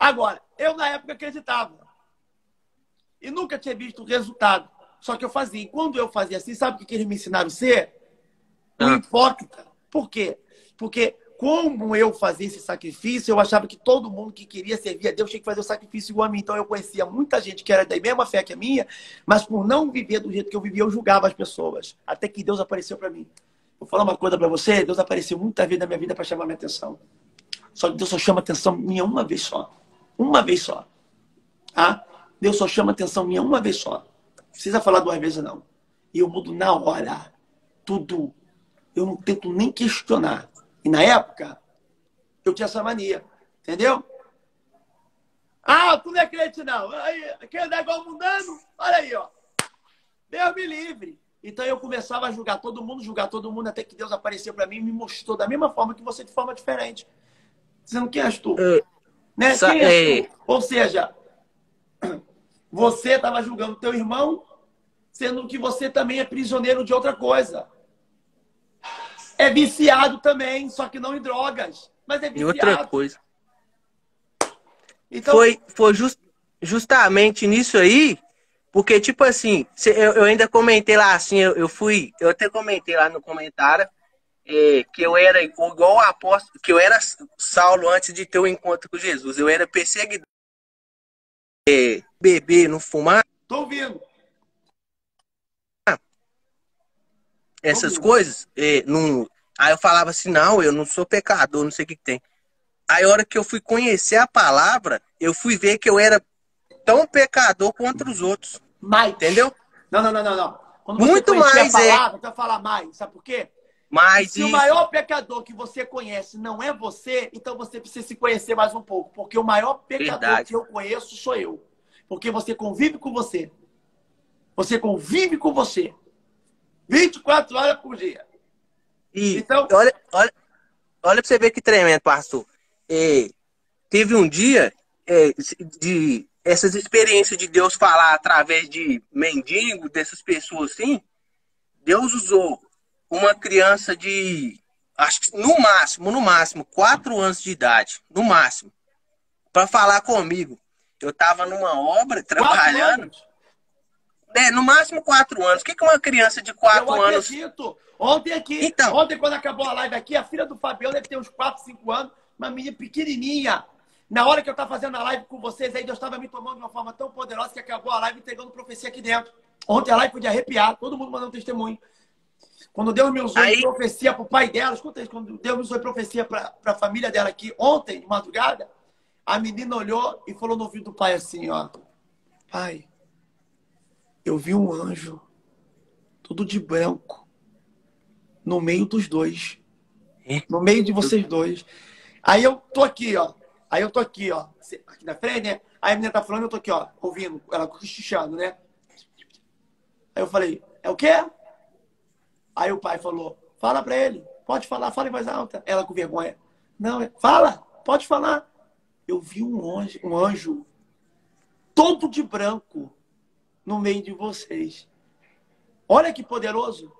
Agora, eu na época acreditava. E nunca tinha visto o resultado. Só que eu fazia. E quando eu fazia assim, sabe o que eles me ensinaram a ser? Um ah. hipócrita. Por quê? Porque como eu fazia esse sacrifício, eu achava que todo mundo que queria servir a Deus tinha que fazer o sacrifício igual a mim. Então eu conhecia muita gente que era da mesma fé que a minha, mas por não viver do jeito que eu vivia, eu julgava as pessoas. Até que Deus apareceu para mim. Vou falar uma coisa para você: Deus apareceu muita vez na minha vida para chamar minha atenção. Só que Deus só chama atenção minha uma vez só. Uma vez só. Tá? Deus só chama atenção minha uma vez só. Não precisa falar duas vezes, não. E eu mudo na hora. Tudo. Eu não tento nem questionar. E na época, eu tinha essa mania. Entendeu? Ah, tu não é crente, não. Aí, quer andar igual mundano? Olha aí, ó. Deus me livre. Então eu começava a julgar todo mundo, julgar todo mundo, até que Deus apareceu para mim e me mostrou da mesma forma que você, de forma diferente. Dizendo, quem és tu? É, né? Sa é... Ou seja, (clears throat) você estava julgando teu irmão, sendo que você também é prisioneiro de outra coisa. É viciado também, só que não em drogas, mas é viciado. E outra coisa. Então... Foi, foi just, justamente nisso aí, porque, tipo assim, eu, eu ainda comentei lá assim, eu, eu fui, eu até comentei lá no comentário, é, que eu era igual o apóstolo, que eu era Saulo antes de ter o um encontro com Jesus. Eu era perseguidor, é, beber, não fumar. Tô ouvindo. Essas ouvindo. coisas, é, não... aí eu falava assim, não, eu não sou pecador, não sei o que, que tem. Aí a hora que eu fui conhecer a palavra, eu fui ver que eu era tão pecador quanto os outros. Mais. Entendeu? Não, não, não, não, não. Quando Muito mais, a palavra, é. Falar mais. Sabe por quê? Mas se isso... o maior pecador que você conhece não é você, então você precisa se conhecer mais um pouco. Porque o maior pecador Verdade. que eu conheço sou eu. Porque você convive com você. Você convive com você. 24 horas por dia. E então, olha, olha, olha pra você ver que tremendo, pastor. É, teve um dia é, de essas experiências de Deus falar através de mendigo, dessas pessoas assim. Deus usou uma criança de, acho que no máximo, no máximo, quatro anos de idade, no máximo, para falar comigo. Eu estava numa obra, trabalhando. É, no máximo quatro anos. O que, que uma criança de quatro eu anos. Acredito. Ontem aqui, então, ontem, quando acabou a live aqui, a filha do Fabiano deve ter uns 4, 5 anos, uma menina pequenininha. Na hora que eu estava fazendo a live com vocês, aí Deus estava me tomando de uma forma tão poderosa que acabou a live entregando profecia aqui dentro. Ontem a live foi de arrepiar, todo mundo mandando testemunho. Quando Deus me usou Aí... em profecia para o pai dela, escuta isso, quando Deus me usou em profecia para a família dela aqui ontem, de madrugada, a menina olhou e falou no ouvido do pai assim, ó. Pai, eu vi um anjo, tudo de branco, no meio dos dois. É? No meio de vocês dois. Aí eu tô aqui, ó. Aí eu tô aqui, ó. Aqui na frente, né? Aí a menina tá falando, eu tô aqui, ó, ouvindo, ela cochichando, né? Aí eu falei, é o quê? Aí o pai falou: fala para ele, pode falar, fala em voz alta. Ela com vergonha: não, é, fala, pode falar. Eu vi um anjo, um anjo todo de branco no meio de vocês. Olha que poderoso.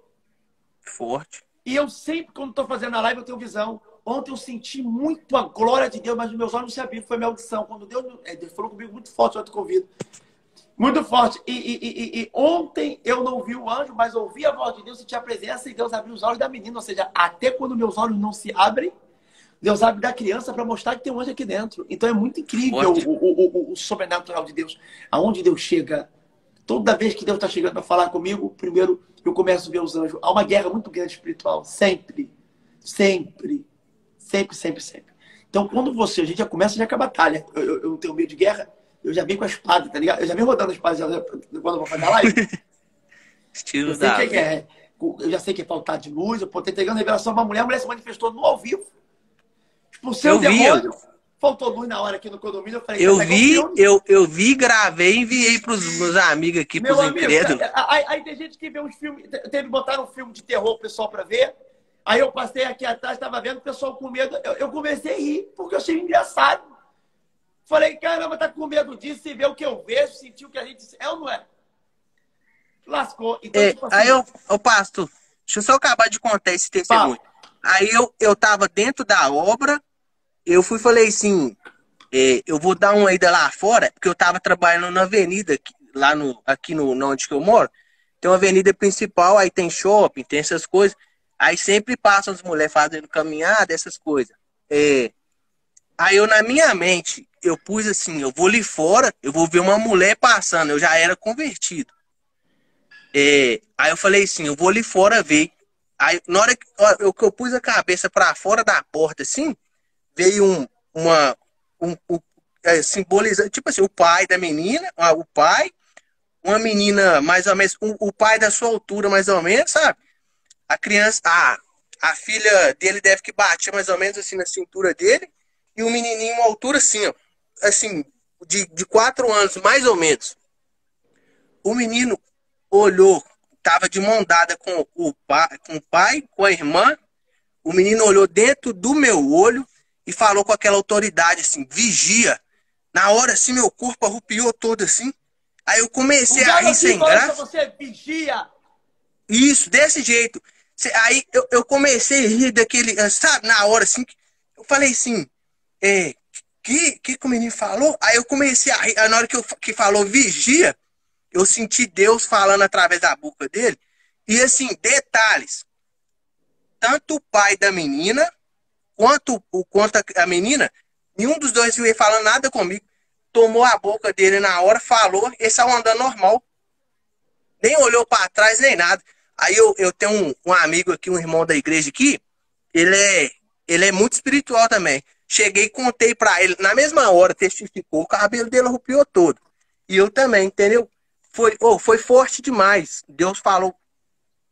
Forte. E eu sempre, quando estou fazendo a live, eu tenho visão. Ontem eu senti muito a glória de Deus, mas meus olhos não se abriram. Foi minha audição. Quando Deus, é, Deus falou comigo muito forte ontem convido. Muito forte. E, e, e, e, ontem eu não vi o anjo, mas ouvi a voz de Deus e tinha a presença e Deus abriu os olhos da menina. Ou seja, até quando meus olhos não se abrem, Deus abre da criança para mostrar que tem um anjo aqui dentro. Então é muito incrível o, o, o, o, sobrenatural de Deus. Aonde Deus chega, Toda vez que Deus está chegando para falar comigo, primeiro eu começo a ver os anjos. Há uma guerra muito grande espiritual. Sempre. Sempre. Sempre, sempre, sempre. Então, quando você, a gente já começa já com a batalha. Eu, eu, eu não tenho medo de guerra, eu já vim com a espada, tá ligado? Eu já vim rodando a espada já, quando eu vou fazer a live. (laughs) Estilo eu sei da. que é. Eu já sei que é faltar de luz, eu poder entregando revelação pra mulher, a mulher se manifestou no ao vivo. Expulsei Eu o vi, demônio. Faltou luz na hora aqui no condomínio. Eu falei, Eu "Quer pegar um vi, filme?" eu, eu vi, gravei enviei pros meus amigos aqui, pros amigo, incrédulos. aí, aí tem gente que vê uns filmes, te- teve botar um filme de terror pessoal pra ver. Aí eu passei aqui atrás, tava vendo o pessoal com medo. Eu, eu comecei a rir, porque eu achei engraçado. Falei, caramba, tá com medo disso e ver o que eu vejo, sentir o que a gente. É ou não é? Lascou. Então, É, tipo assim, aí eu, ô pastor, deixa eu só acabar de contar esse testemunho. Aí eu, eu tava dentro da obra, eu fui e falei assim, é, eu vou dar uma ida lá fora, porque eu tava trabalhando na avenida, aqui- lá no, aqui no, no onde que eu moro, tem uma avenida principal, aí tem shopping, tem essas coisas, aí sempre passam as mulheres fazendo caminhada, essas coisas. É, aí eu, na minha mente, eu pus assim, eu vou ali fora, eu vou ver uma mulher passando, eu já era convertido. É, aí eu falei assim, eu vou ali fora ver. Aí na hora que eu, que eu pus a cabeça para fora da porta, assim, veio um, uma, um, um é, simbolizando, tipo assim, o pai da menina, o pai, uma menina mais ou menos, o pai da sua altura mais ou menos, sabe? A criança, a, a filha dele deve que bater mais ou menos assim na cintura dele, e o menininho uma altura assim, ó, assim, de, de quatro anos mais ou menos. O menino olhou, tava de mão dada com o, pai, com o pai, com a irmã. O menino olhou dentro do meu olho e falou com aquela autoridade assim: vigia. Na hora, assim, meu corpo arrupiou todo assim. Aí eu comecei a rir sem graça. você, vigia. Isso, desse jeito. Aí eu, eu comecei a rir daquele, sabe, na hora assim. Eu falei assim, é, que, que que o menino falou? Aí eu comecei a rir. Aí na hora que, eu, que falou vigia, eu senti Deus falando através da boca dele. E assim, detalhes. Tanto o pai da menina, quanto, quanto a, menina, nenhum dos dois veio falando nada comigo. Tomou a boca dele na hora, falou, esse é um andando normal nem olhou para trás, nem nada. Aí eu, eu tenho um, um amigo aqui, um irmão da igreja aqui, ele é, ele é muito espiritual também. Cheguei e contei para ele, na mesma hora, testificou, o cabelo dele arrupiou todo. E eu também, entendeu? Foi, oh, foi forte demais. Deus falou,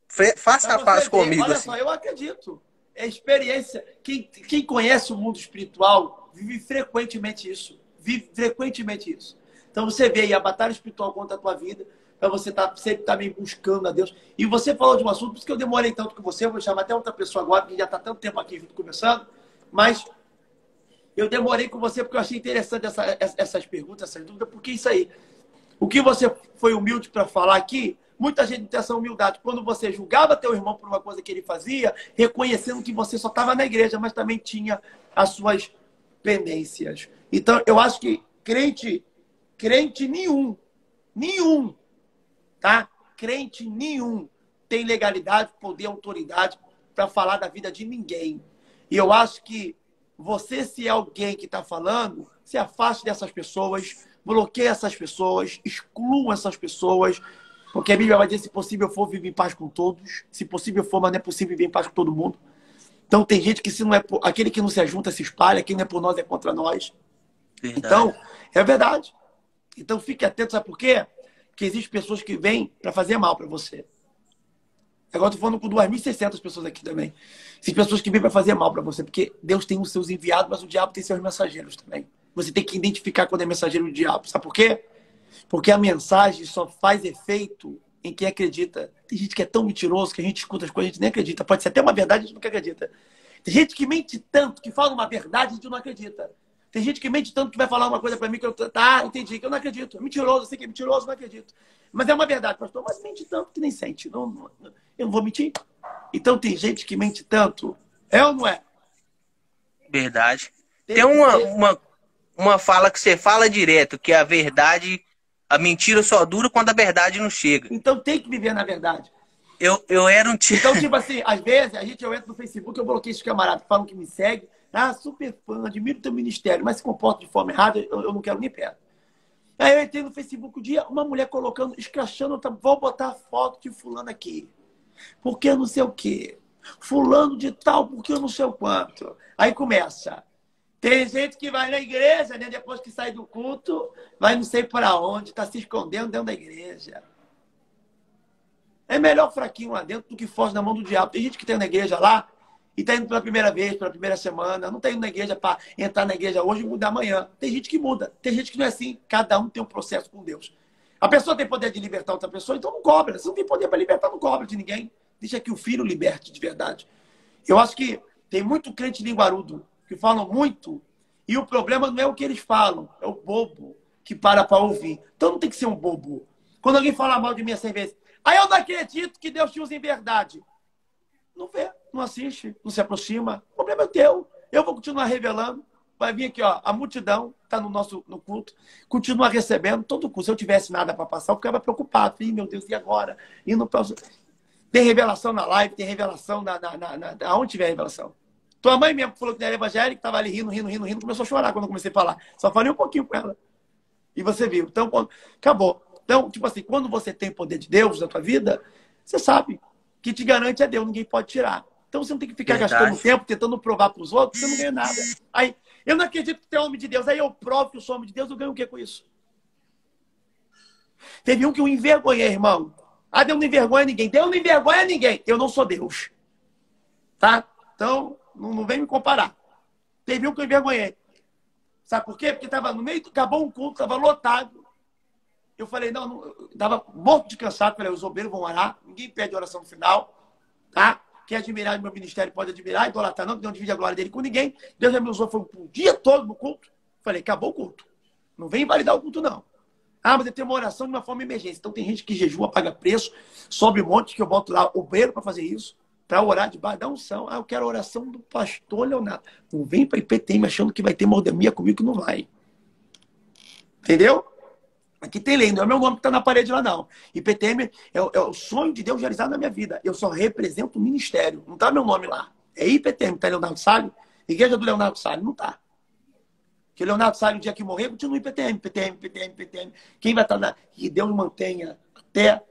"Fe- faça a paz comigo. Olha assim. só, eu acredito. É experiência. Quem, quem conhece o mundo espiritual vive frequentemente isso. Vive frequentemente isso. Então você vê aí a batalha espiritual contra a tua vida, para você estar sempre também buscando a Deus. E você falou de um assunto, por isso que eu demorei tanto com você, eu vou chamar até outra pessoa agora, porque já está tanto tempo aqui junto conversando, mas eu demorei com você porque eu achei interessante essa- essas perguntas, essas dúvidas, porque isso aí. O que você foi humilde para falar aqui, muita gente tem essa humildade. Quando você julgava teu irmão por uma coisa que ele fazia, reconhecendo que você só estava na igreja, mas também tinha as suas pendências. Então, eu acho que crente, crente nenhum, nenhum, tá? Crente nenhum tem legalidade, poder, autoridade para falar da vida de ninguém. E eu acho que você, se é alguém que está falando, se afaste dessas pessoas, bloqueie essas pessoas, exclua essas pessoas, porque a Bíblia vai dizer: se possível for, vive em paz com todos. Se possível for, mas não é possível viver em paz com todo mundo. Então tem gente que se não é por... aquele que não se ajunta se espalha, quem não é por nós é contra nós. Verdade. Então, é verdade. Então fique atento, sabe por quê? Porque existem pessoas que vêm para fazer mal para você. Agora eu tô falando com 2.600 pessoas aqui também. Existem pessoas que vêm para fazer mal para você, porque Deus tem os seus enviados, mas o diabo tem seus mensageiros também. Você tem que identificar quando é mensageiro do diabo. Sabe por quê? Porque a mensagem só faz efeito em quem acredita. Tem gente que é tão mentiroso que a gente escuta as coisas a gente nem acredita. Pode ser até uma verdade, a gente nunca acredita. Tem gente que mente tanto, que fala uma verdade a gente não acredita. Tem gente que mente tanto que vai falar uma coisa para mim que eu tá, entendi, que eu não acredito. É mentiroso, eu sei que é mentiroso, não acredito. Mas é uma verdade, pastor. Mas mente tanto que nem sente. Não, não- eu não vou mentir. Então tem gente que mente tanto. É ou não é? Verdade. Tem uma, uma, uma fala que você fala direto, que a verdade, a mentira só dura quando a verdade não chega. Então tem que viver na verdade. Eu, eu era um tio. Então, (laughs) tipo assim, às vezes, a gente, eu entro no Facebook, eu bloqueio esses camaradas que falam que me seguem. Ah, super fã, admiro teu ministério, mas se comporta de forma errada, eu, eu não quero nem perto. Aí eu entrei no Facebook um dia, uma mulher colocando, escrachando, tá, vou botar foto de fulano aqui. Porque eu não sei o quê. Fulano de tal, porque eu não sei o quanto. Aí começa. Tem gente que vai na igreja, né? Depois que sai do culto, vai não sei para onde, está se escondendo dentro da igreja. É melhor fraquinho lá dentro do que forte na mão do diabo. Tem gente que tem na igreja lá e está indo pela primeira vez, pela primeira semana. Não está indo na igreja para entrar na igreja hoje e mudar amanhã. Tem gente que muda. Tem gente que não é assim. Cada um tem um processo com Deus. A pessoa tem poder de libertar outra pessoa, então não cobra. Se não tem poder para libertar, não cobra de ninguém. Deixa que o filho liberte de verdade. Eu acho que tem muito crente linguarudo que falam muito, e o problema não é o que eles falam, é o bobo que para para ouvir. Então não tem que ser um bobo. Quando alguém fala mal de mim vezes, aí eu não acredito que Deus te usa em verdade. Não vê, não assiste, não se aproxima. O problema é teu. Eu vou continuar revelando. Vai vir aqui, ó, a multidão está no nosso no culto, continua recebendo todo o culto. Se eu tivesse nada para passar, eu ficava preocupado. Ih, meu Deus, e agora? E não posso... Tem revelação na live, tem revelação na, na, na, na, Aonde tiver revelação. Tua mãe mesmo falou que era evangélica, estava ali rindo, rindo, rindo, rindo, começou a chorar quando eu comecei a falar. Só falei um pouquinho com ela. E você viu. Então, quando... acabou. Então, tipo assim, quando você tem o poder de Deus na tua vida, você sabe que te garante é Deus, ninguém pode tirar. Então você não tem que ficar Verdade. gastando tempo tentando provar para os outros, você não ganha nada. Aí, eu não acredito que tem homem de Deus, aí eu provo que eu sou homem de Deus, eu ganho o que com isso? Teve um que eu envergonhei, irmão. Ah, Deus não envergonha ninguém. Deus não envergonha ninguém. Eu não sou Deus. Tá? Então, não, não vem me comparar. Teve um que eu envergonhei. Sabe por quê? Porque estava no meio, acabou um culto, estava lotado. Eu falei, não, estava morto de cansado. Falei, os obreiros vão orar, ninguém pede oração no final. Tá? Quem admirar meu ministério pode admirar, idolatrar, não, não divide a glória dele com ninguém. Deus me usou, foi o dia todo no culto. Falei, acabou o culto. Não vem invalidar o culto, não. Ah, mas eu tenho uma oração de uma forma emergência. Então tem gente que jejua, paga preço, sobe um monte, que eu boto lá o beiro para fazer isso para orar debaixo da unção. Ah, eu quero a oração do pastor Leonardo. Não vem para IPTM achando que vai ter mordomia comigo que não vai. Entendeu? Aqui tem lei, não é meu nome que está na parede lá, não. IPTM é, é, o sonho de Deus realizado na minha vida. Eu só represento o ministério. Não está meu nome lá. É IPTM, está Leonardo Salles. Igreja do Leonardo Salles, não está. Porque Leonardo Salles, o dia que morrer, continua IPTM, IPTM, IPTM, IPTM. Quem vai estar tá na. Que Deus mantenha até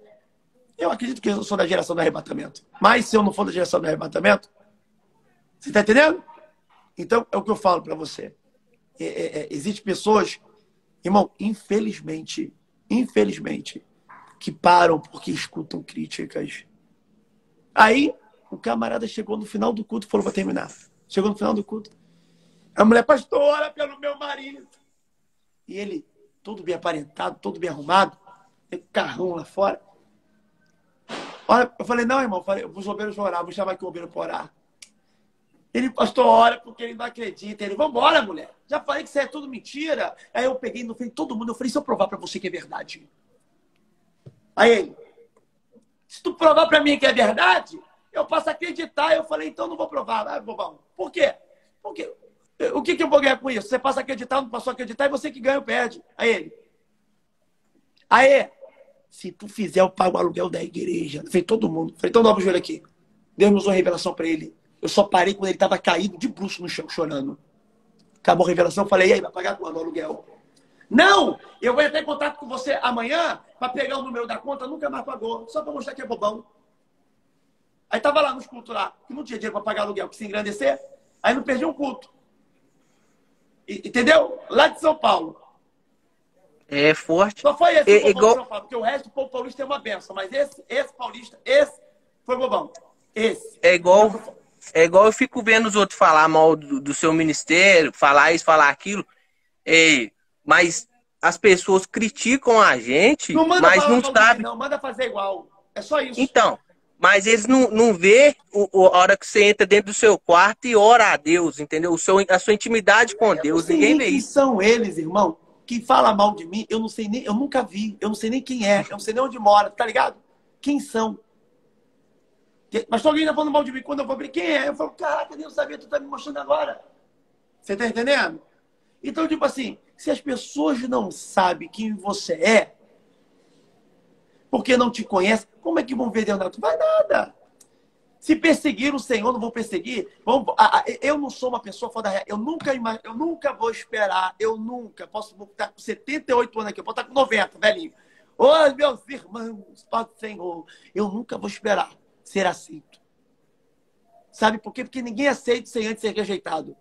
eu acredito que eu sou da geração do arrebatamento. Mas se eu não for da geração do arrebatamento, você está entendendo? Então, é o que eu falo para você. É, é, é, Existem pessoas, irmão, infelizmente, infelizmente, que param porque escutam críticas. Aí, o camarada chegou no final do culto e falou para terminar. Chegou no final do culto. A mulher, pastora, pelo meu marido. E ele, todo bem aparentado, todo bem arrumado, carrão lá fora. Olha, eu falei, não, irmão, eu falei, os obreiros vão orar, vou chamar aqui o obreiro para orar. Ele, pastor, ora porque ele não acredita. Ele, vambora, mulher. Já falei que isso é tudo mentira. Aí eu peguei no frente todo mundo, eu falei, se eu provar para você que é verdade. Aí ele, se tu provar para mim que é verdade, eu posso acreditar. Eu falei, então não vou provar. Ah, bobão. Por quê? Porque o que, que eu vou ganhar com isso? Você passa a acreditar, não passou a acreditar, e você que ganha ou perde. Aí ele. Aí, se tu fizer, eu pago o aluguel da igreja. Falei, todo mundo. Falei, então dobra o joelho aqui. Deus me usou a revelação para ele. Eu só parei quando ele estava caído de bruxo no chão, chorando. Acabou a revelação, falei, e aí, vai pagar quando o aluguel? Não! Eu vou entrar em contato com você amanhã para pegar o número da conta, nunca mais pagou. Só para mostrar que é bobão. Aí tava lá nos cultos lá, que não tinha dinheiro para pagar aluguel, que se engrandecer. Aí não perdi um culto. E, entendeu? Lá de São Paulo. É forte. Só foi esse é, igual... porque o resto do povo paulista é uma benção. Mas esse, esse paulista, esse foi bobão. Esse. É igual, é igual eu fico vendo os outros falar mal do, do seu ministério, falar isso, falar aquilo. É, mas as pessoas criticam a gente, não mas não sabem. Não, manda fazer igual. É só isso. Então, mas eles não, não vê o, o, a hora que você entra dentro do seu quarto e ora a Deus, entendeu? O seu, a sua intimidade com Deus. Ninguém vê isso. são eles, irmão. Quem fala mal de mim, eu não sei nem, eu nunca vi, eu não sei nem quem é, eu não sei nem onde mora, tá ligado? Quem são? Mas alguém ainda falando mal de mim quando eu vou abrir, quem é? Eu falo, caraca, nem eu sabia, tu tá me mostrando agora. Você tá entendendo? Então, tipo assim, se as pessoas não sabem quem você é, porque não te conhecem, como é que vão ver Leonardo? Vai nada. Se perseguir o Senhor, não vou perseguir. eu não sou uma pessoa fora da realidade. Eu nunca, eu nunca vou esperar. Eu nunca. Posso estar com 78 anos aqui. Eu posso estar com 90, velhinho. Oi, meus irmãos, Pai do Senhor. Eu nunca vou esperar ser aceito. Sabe por quê? Porque ninguém aceita sem antes ser rejeitado.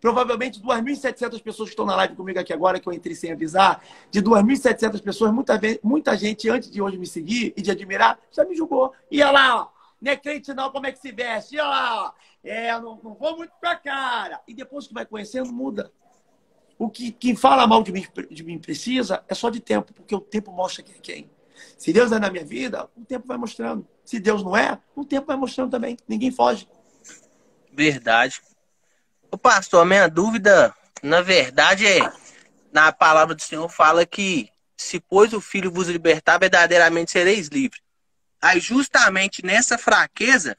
Provavelmente 2.700 pessoas que estão na live comigo aqui agora, que eu entrei sem avisar, de 2.700 pessoas, muita, muita gente, antes de hoje me seguir e de admirar, já me julgou. Ia lá, ó não é crente não, como é que se veste? Olha lá, é, eu não, não vou muito pra cara. E depois que vai conhecendo, muda. O que quem fala mal de mim, de mim precisa é só de tempo, porque o tempo mostra quem é quem. Se Deus é na minha vida, o tempo vai mostrando. Se Deus não é, o tempo vai mostrando também. Ninguém foge. Verdade. O pastor, a minha dúvida, na verdade, é na palavra do Senhor fala que se pois o Filho vos libertar, verdadeiramente sereis livres. Aí, justamente nessa fraqueza,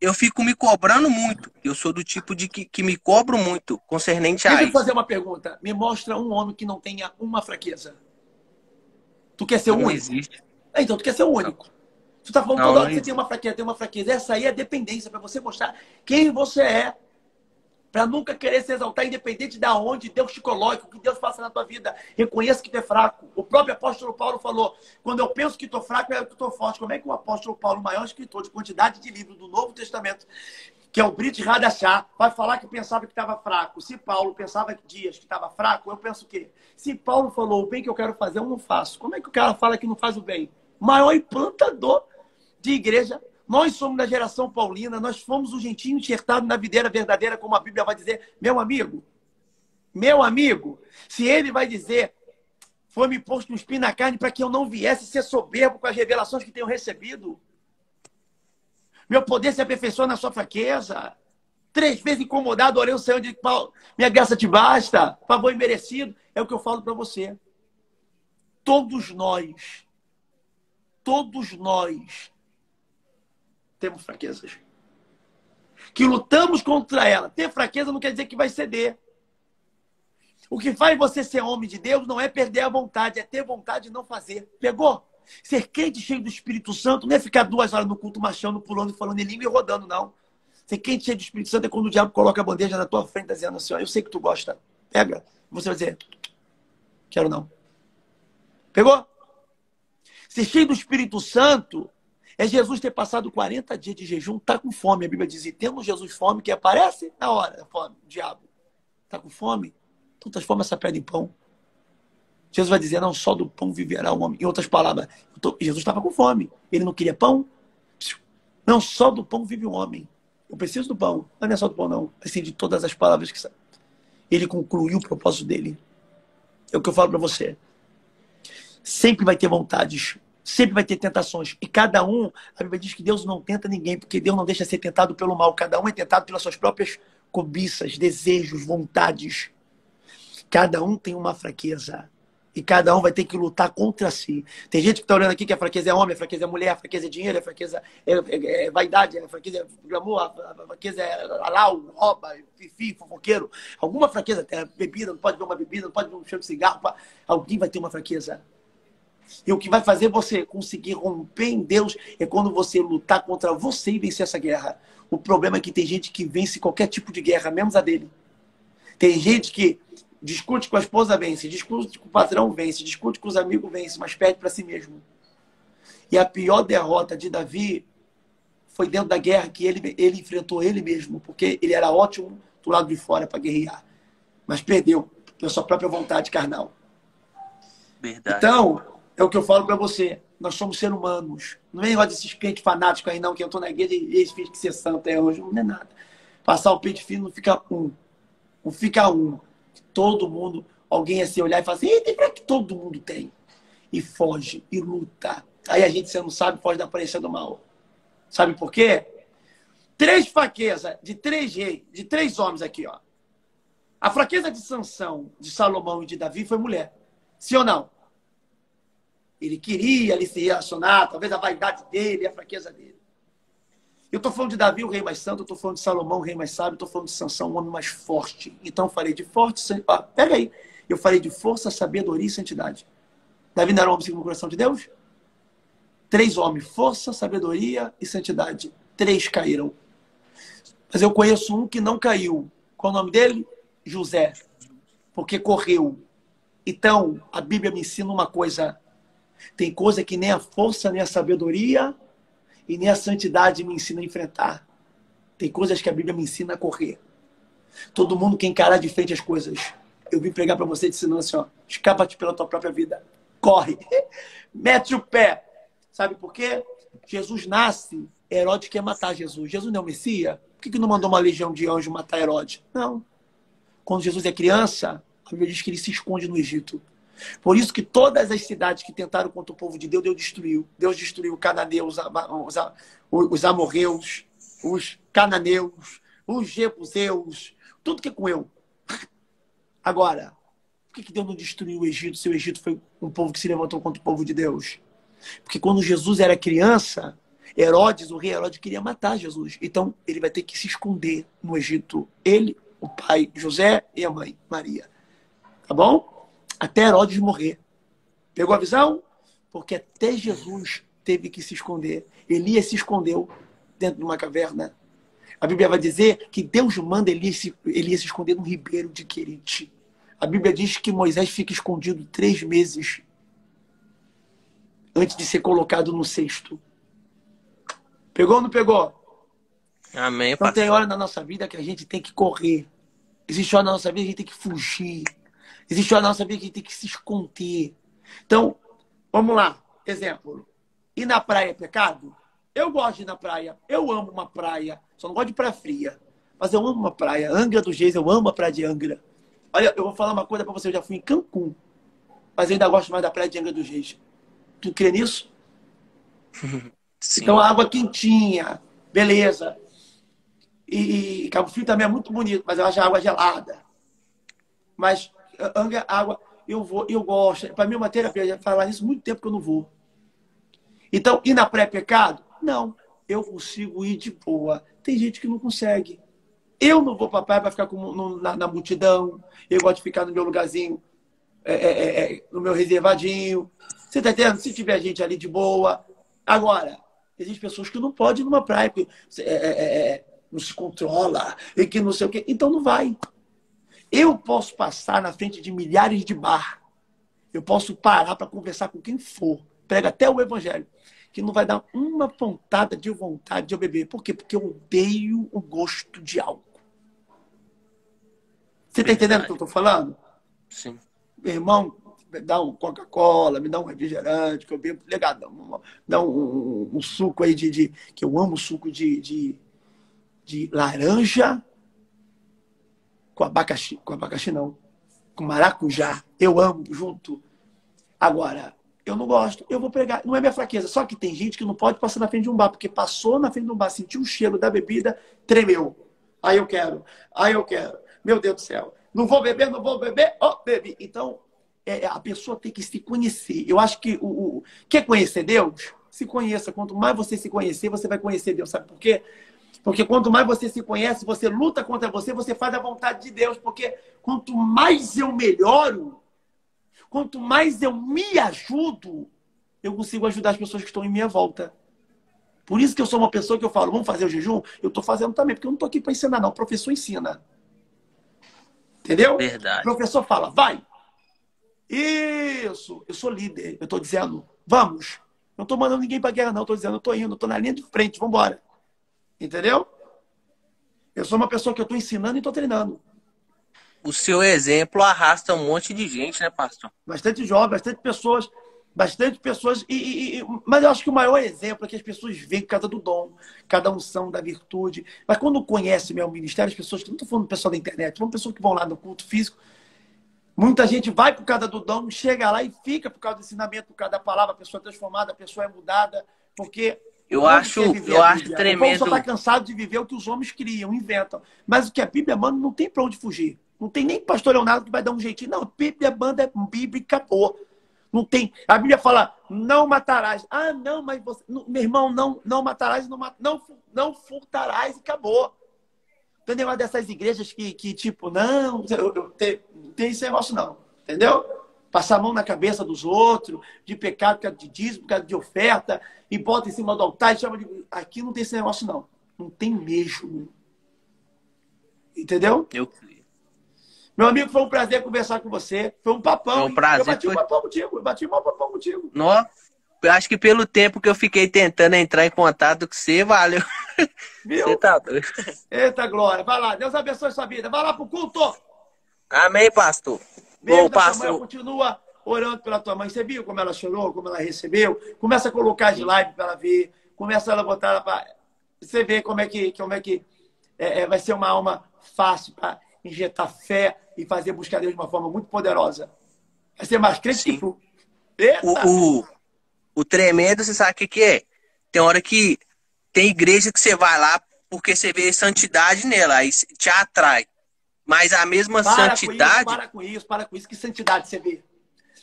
eu fico me cobrando muito. Eu sou do tipo de que, que me cobro muito concernente a Deixa eu fazer uma pergunta. Me mostra um homem que não tenha uma fraqueza. Tu quer ser o único? Existe. É, então, tu quer ser o único. Tu tá falando toda hora que você tem uma fraqueza, tem uma fraqueza. Essa aí é dependência para você mostrar quem você é para nunca querer se exaltar, independente de onde Deus te coloque, o que Deus faça na tua vida. Reconheça que tu é fraco. O próprio apóstolo Paulo falou: quando eu penso que estou fraco, é que estou forte. Como é que o apóstolo Paulo, o maior escritor de quantidade de livros do Novo Testamento, que é o Brit Radachá, vai falar que pensava que estava fraco. Se Paulo pensava que dias que estava fraco, eu penso o quê? Se Paulo falou o bem que eu quero fazer, eu não faço. Como é que o cara fala que não faz o bem? Maior implantador de igreja nós somos da geração paulina, nós fomos o gentinho enxertado na videira verdadeira, como a Bíblia vai dizer. Meu amigo, meu amigo, se ele vai dizer, foi-me posto um espinho na carne para que eu não viesse ser soberbo com as revelações que tenho recebido. Meu poder se aperfeiçoa na sua fraqueza. Três vezes incomodado, orei o Senhor de minha graça te basta, favor imerecido. É o que eu falo para você. Todos nós, todos nós temos fraquezas. Que lutamos contra ela. Ter fraqueza não quer dizer que vai ceder. O que faz você ser homem de Deus não é perder a vontade, é ter vontade de não fazer. Pegou? Ser crente cheio do Espírito Santo não é ficar duas horas no culto marchando, pulando, falando em língua e rodando, não. Ser crente cheio do Espírito Santo é quando o diabo coloca a bandeja na tua frente, dizendo assim: ó, eu sei que tu gosta. Pega. Você vai dizer: quero não. Pegou? Ser cheio do Espírito Santo é Jesus ter passado 40 dias de jejum, tá com fome. A Bíblia diz, e temos Jesus fome, que aparece na hora da fome, o diabo. Tá com fome? Então transforma essa pedra em pão. Jesus vai dizer, não só do pão viverá o homem. Em outras palavras, tô... Jesus estava com fome. Ele não queria pão? Não só do pão vive o homem. Eu preciso do pão. Não é só do pão, não. Assim, de todas as palavras que. Ele concluiu o propósito dele. É o que eu falo para você. Sempre vai ter vontades Sempre vai ter tentações. E cada um, a Bíblia diz que Deus não tenta ninguém, porque Deus não deixa ser tentado pelo mal. Cada um é tentado pelas suas próprias cobiças, desejos, vontades. Cada um tem uma fraqueza. E cada um vai ter que lutar contra si. Tem gente que está olhando aqui que a fraqueza é homem, a fraqueza é mulher, a fraqueza é dinheiro, a fraqueza é, é, é vaidade, a fraqueza é glamour, a fraqueza é alau, rouba, fifi, fofoqueiro. Alguma fraqueza tem. Bebida, não pode ver uma bebida, não pode ver um cheiro de cigarro. Alguém vai ter uma fraqueza. E o que vai fazer você conseguir romper em Deus é quando você lutar contra você e vencer essa guerra. O problema é que tem gente que vence qualquer tipo de guerra, menos a dele. Tem gente que discute com a esposa, vence, discute com o patrão, vence, discute com os amigos, vence, mas perde para si mesmo. E a pior derrota de Davi foi dentro da guerra que ele, ele enfrentou ele mesmo, porque ele era ótimo do lado de fora para guerrear, mas perdeu pela sua própria vontade carnal. Verdade. Então, é o que eu falo para você. Nós somos seres humanos. Não é negócio desses crentes fanáticos aí, não, que eu tô na igreja e eles fingem que ser santo até hoje. Não é nada. Passar o peito fino não fica um. Não fica um. Todo mundo, alguém assim olhar e falar assim, tem pra que todo mundo tem. E foge, e luta. Aí a gente, você não sabe, foge da aparência do mal. Sabe por quê? Três fraquezas de três reis, de três homens aqui, ó. A fraqueza de Sansão, de Salomão e de Davi foi mulher. Sim ou não? Ele queria ali se relacionar, talvez a vaidade dele, a fraqueza dele. Eu estou falando de Davi, o rei mais santo, estou falando de Salomão, o rei mais sábio, estou falando de Sansão, o homem mais forte. Então eu falei de forte, ah, pega aí. Eu falei de força, sabedoria e santidade. Davi não era um homem segundo o coração de Deus? Três homens, força, sabedoria e santidade. três caíram. Mas eu conheço um que não caiu. Qual o nome dele? José. Porque correu. Então, a Bíblia me ensina uma coisa. Tem coisa que nem a força, nem a sabedoria e nem a santidade me ensina a enfrentar. Tem coisas que a Bíblia me ensina a correr. Todo mundo quer encarar de frente as coisas. Eu vim pregar para você ensinando assim, ó, escapa-te pela tua própria vida. Corre. (laughs) Mete o pé. Sabe por quê? Jesus nasce, Herodes quer matar Jesus. Jesus não é o Messias? Por que, que não mandou uma legião de anjos matar Herodes? Não. Quando Jesus é criança, a Bíblia diz que ele se esconde no Egito. Por isso que todas as cidades que tentaram contra o povo de Deus, Deus destruiu. Deus destruiu os cananeus, os, os amorreus, os cananeus, os jebuseus, tudo que é com eu. Agora, por que Deus não destruiu o Egito se o Egito foi um povo que se levantou contra o povo de Deus? Porque quando Jesus era criança, Herodes, o rei Herodes, queria matar Jesus. Então, ele vai ter que se esconder no Egito. Ele, o pai José e a mãe Maria. Tá bom? Até Herodes morrer. Pegou a visão? Porque até Jesus teve que se esconder. Elias se escondeu dentro de uma caverna. A Bíblia vai dizer que Deus manda Elias se, Elias se esconder no ribeiro de Querite. A Bíblia diz que Moisés fica escondido três meses antes de ser colocado no cesto. Pegou ou não pegou? Amém. Então tem hora na nossa vida que a gente tem que correr. Existe hora na nossa vida que a gente tem que fugir. Existe na nossa vida que tem que se esconder. Então, vamos lá. Exemplo. Ir na praia é pecado? Eu gosto de ir na praia. Eu amo uma praia. Só não gosto de praia fria. Mas eu amo uma praia. Angra dos Reis, eu amo a praia de Angra. Olha, eu vou falar uma coisa para você. Eu já fui em Cancún. Mas ainda gosto mais da praia de Angra dos Reis. Tu crê nisso? (laughs) Sim. Então, água quentinha. Beleza. E, e Cabo Frio também é muito bonito, mas eu acho a água gelada. Mas Água, eu vou, eu gosto. Para mim, é uma terapia. Falar nisso muito tempo que eu não vou. Então, ir na pré-pecado? Não. Eu consigo ir de boa. Tem gente que não consegue. Eu não vou para praia para ficar com, no, na, na, multidão. Eu gosto de ficar no meu lugarzinho, é, é, é, é no meu reservadinho. Você está entendendo? Se tiver gente ali de boa. Agora, existem pessoas que não podem ir numa praia, porque é, é, não se controla, e que não sei o quê. Então não vai. Eu posso passar na frente de milhares de bar. Eu posso parar para conversar com quem for. Prega até o evangelho que não vai dar uma pontada de vontade de eu beber. Por quê? Porque eu odeio o gosto de álcool. Você está entendendo o que eu estou falando? Sim. Meu irmão, me dá um Coca-Cola, me dá um refrigerante, que eu bebo legal. Dá um, um, um suco aí de, de, Que eu amo suco de, de, de laranja com abacaxi. Com abacaxi não. Com maracujá. Eu amo junto. Agora, eu não gosto, eu vou pregar. Não é minha fraqueza. Só que tem gente que não pode passar na frente de um bar, porque passou na frente de um bar, sentiu o cheiro da bebida, tremeu. Aí eu quero, aí eu quero. Meu Deus do céu. Não vou beber, não vou beber, ó, oh, bebi. Então, é, a pessoa tem que se conhecer. Eu acho que o, o, quer conhecer Deus? Se conheça. Quanto mais você se conhecer, você vai conhecer Deus. Sabe por quê? Porque quanto mais você se conhece, você luta contra você, você faz a vontade de Deus. Porque quanto mais eu melhoro, Quanto mais eu me ajudo, eu consigo ajudar as pessoas que estão em minha volta. Por isso que eu sou uma pessoa que eu falo, vamos fazer o jejum? Eu estou fazendo também, porque eu não estou aqui para ensinar, não. O professor ensina. Entendeu? Verdade. O professor fala, vai. Isso. Eu sou líder. Eu estou dizendo, vamos. Não estou mandando ninguém para guerra, não. Estou dizendo, eu estou indo, estou na linha de frente, vamos embora. Entendeu? Eu sou uma pessoa que eu estou ensinando e estou treinando o seu exemplo arrasta um monte de gente, né, pastor? Bastante jovem, bastante pessoas, bastante pessoas. E, e, e, mas eu acho que o maior exemplo é que as pessoas veem cada do dom, cada unção da virtude. Mas quando conhece meu ministério, as pessoas, não estou falando do pessoal da internet, falando pessoas que vão lá no culto físico. Muita gente vai por causa do dom, chega lá e fica por causa do ensinamento, por causa da palavra, a pessoa é transformada, a pessoa é mudada, porque eu acho, eu acho tremendo. O povo só está cansado de viver o que os homens criam, inventam. Mas o que a Bíblia manda não tem para onde fugir. Não tem nem pastor Leonardo que vai dar um jeitinho. Não, a Bíblia banda é Bíblia acabou. Não tem. A Bíblia fala, não matarás. Ah, não, mas você. Não, meu irmão, não, não matarás, não, não, não furtarás e acabou. Tem negócio dessas igrejas que, que tipo, não, eu, eu, tem, tem esse negócio não. Entendeu? Passar a mão na cabeça dos outros, de pecado, por causa de dízimo, por causa de oferta, e bota em cima do altar e chama de. Aqui não tem esse negócio, não. Não tem mesmo. Entendeu? Eu Meu amigo, foi um prazer conversar com você. Foi um papão. Foi um prazer, Eu bati foi- um papão contigo. Eu bati um papão contigo. Eu acho que pelo tempo que eu fiquei tentando entrar em contato com você, valeu. Viu? Você tá doido. Eita, Glória. Vai lá. Deus abençoe sua vida. Vai lá pro culto. Amém, pastor. Beijo Bom, pastor. Continua orando pela tua mãe. Você viu como ela chorou, como ela recebeu? Começa a colocar as lives para ela ver. Começa a botar ela para... Você vê como é que, como é que é, é, vai ser uma alma fácil para injetar fé e fazer buscar Deus de uma forma muito poderosa. Vai ser mais crente Sim. que! O, o, o tremendo, você sabe o que, que é? Tem hora que tem igreja que você vai lá porque você vê santidade nela, aí te atrai. Mas a mesma para com isso, santidade. para com isso, para com isso. Que santidade você vê?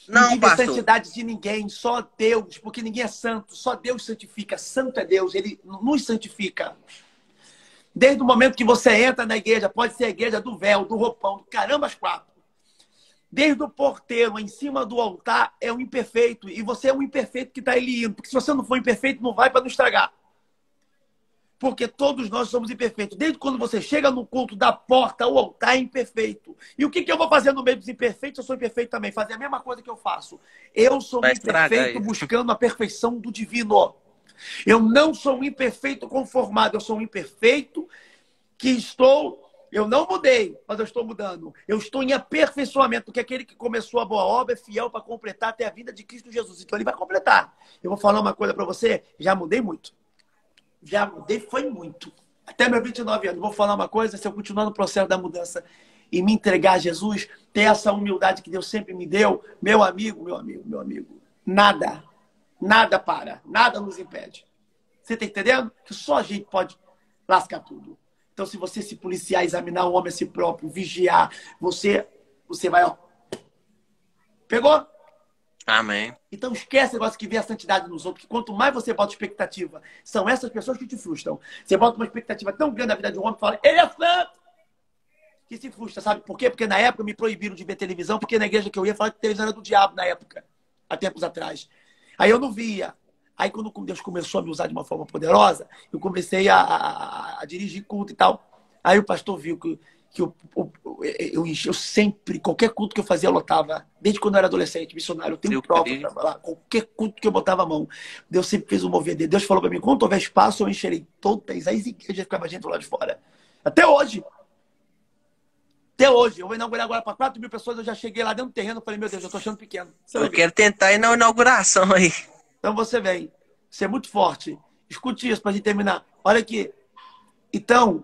Não, vê pastor. santidade de ninguém, só Deus, porque ninguém é santo, só Deus santifica. Santo é Deus, ele nos santifica. Desde o momento que você entra na igreja, pode ser a igreja do véu, do roupão, do caramba as quatro. Desde o porteiro em cima do altar é um imperfeito, e você é um imperfeito que está ali indo, porque se você não for imperfeito, não vai para não estragar. Porque todos nós somos imperfeitos. Desde quando você chega no culto da porta, o altar é imperfeito. E o que, que eu vou fazer no meio dos imperfeitos? Eu sou imperfeito também. Fazer a mesma coisa que eu faço. Eu sou um Vai imperfeito buscando a perfeição do divino. Eu não sou um imperfeito conformado. Eu sou um imperfeito que estou. Eu não mudei, mas eu estou mudando. Eu estou em aperfeiçoamento, porque aquele que começou a boa obra é fiel para completar até a vida de Cristo Jesus. Então ele vai completar. Eu vou falar uma coisa para você, já mudei muito. Já mudei, foi muito. Até meus 29 anos. Vou falar uma coisa, se eu continuar no processo da mudança e me entregar a Jesus, ter essa humildade que Deus sempre me deu, meu amigo, meu amigo, meu amigo, nada, nada para, nada nos impede. Você tá entendendo? Que só a gente pode lascar tudo. Então, se você se policiar, examinar o homem a si próprio, vigiar, você, você vai, ó. Pegou? Amém. Então esquece o negócio que vê a santidade nos outros, que quanto mais você bota expectativa, são essas pessoas que te frustram. Você bota uma expectativa tão grande na vida de um homem que fala, ele é santo! Que se frustra, sabe por quê? Porque na época me proibiram de ver televisão, porque na igreja que eu ia falar que televisão era do diabo na época, há tempos atrás. Aí eu não via. Aí quando Deus começou a me usar de uma forma poderosa, eu comecei a, a- a dirigir culto e tal. Aí o pastor viu que, que eu, eu, eu, eu sempre, qualquer culto que eu fazia, eu lotava. Desde quando eu era adolescente, missionário, eu tenho Eu prova pra falar. Qualquer culto que eu botava a mão, Deus sempre fez um mover dele. Deus falou pra mim, quando houver espaço, eu encherei todas as igrejas, ficava gente lá de fora. Até hoje. Até hoje. Eu vou inaugurar agora para 4 mil pessoas, eu já cheguei lá dentro do terreno, eu falei, meu Deus, eu tô achando pequeno. Você Eu quero tentar ir na inauguração aí. Então você vem. Você é muito forte. Escute isso para gente terminar. Olha aqui. Então,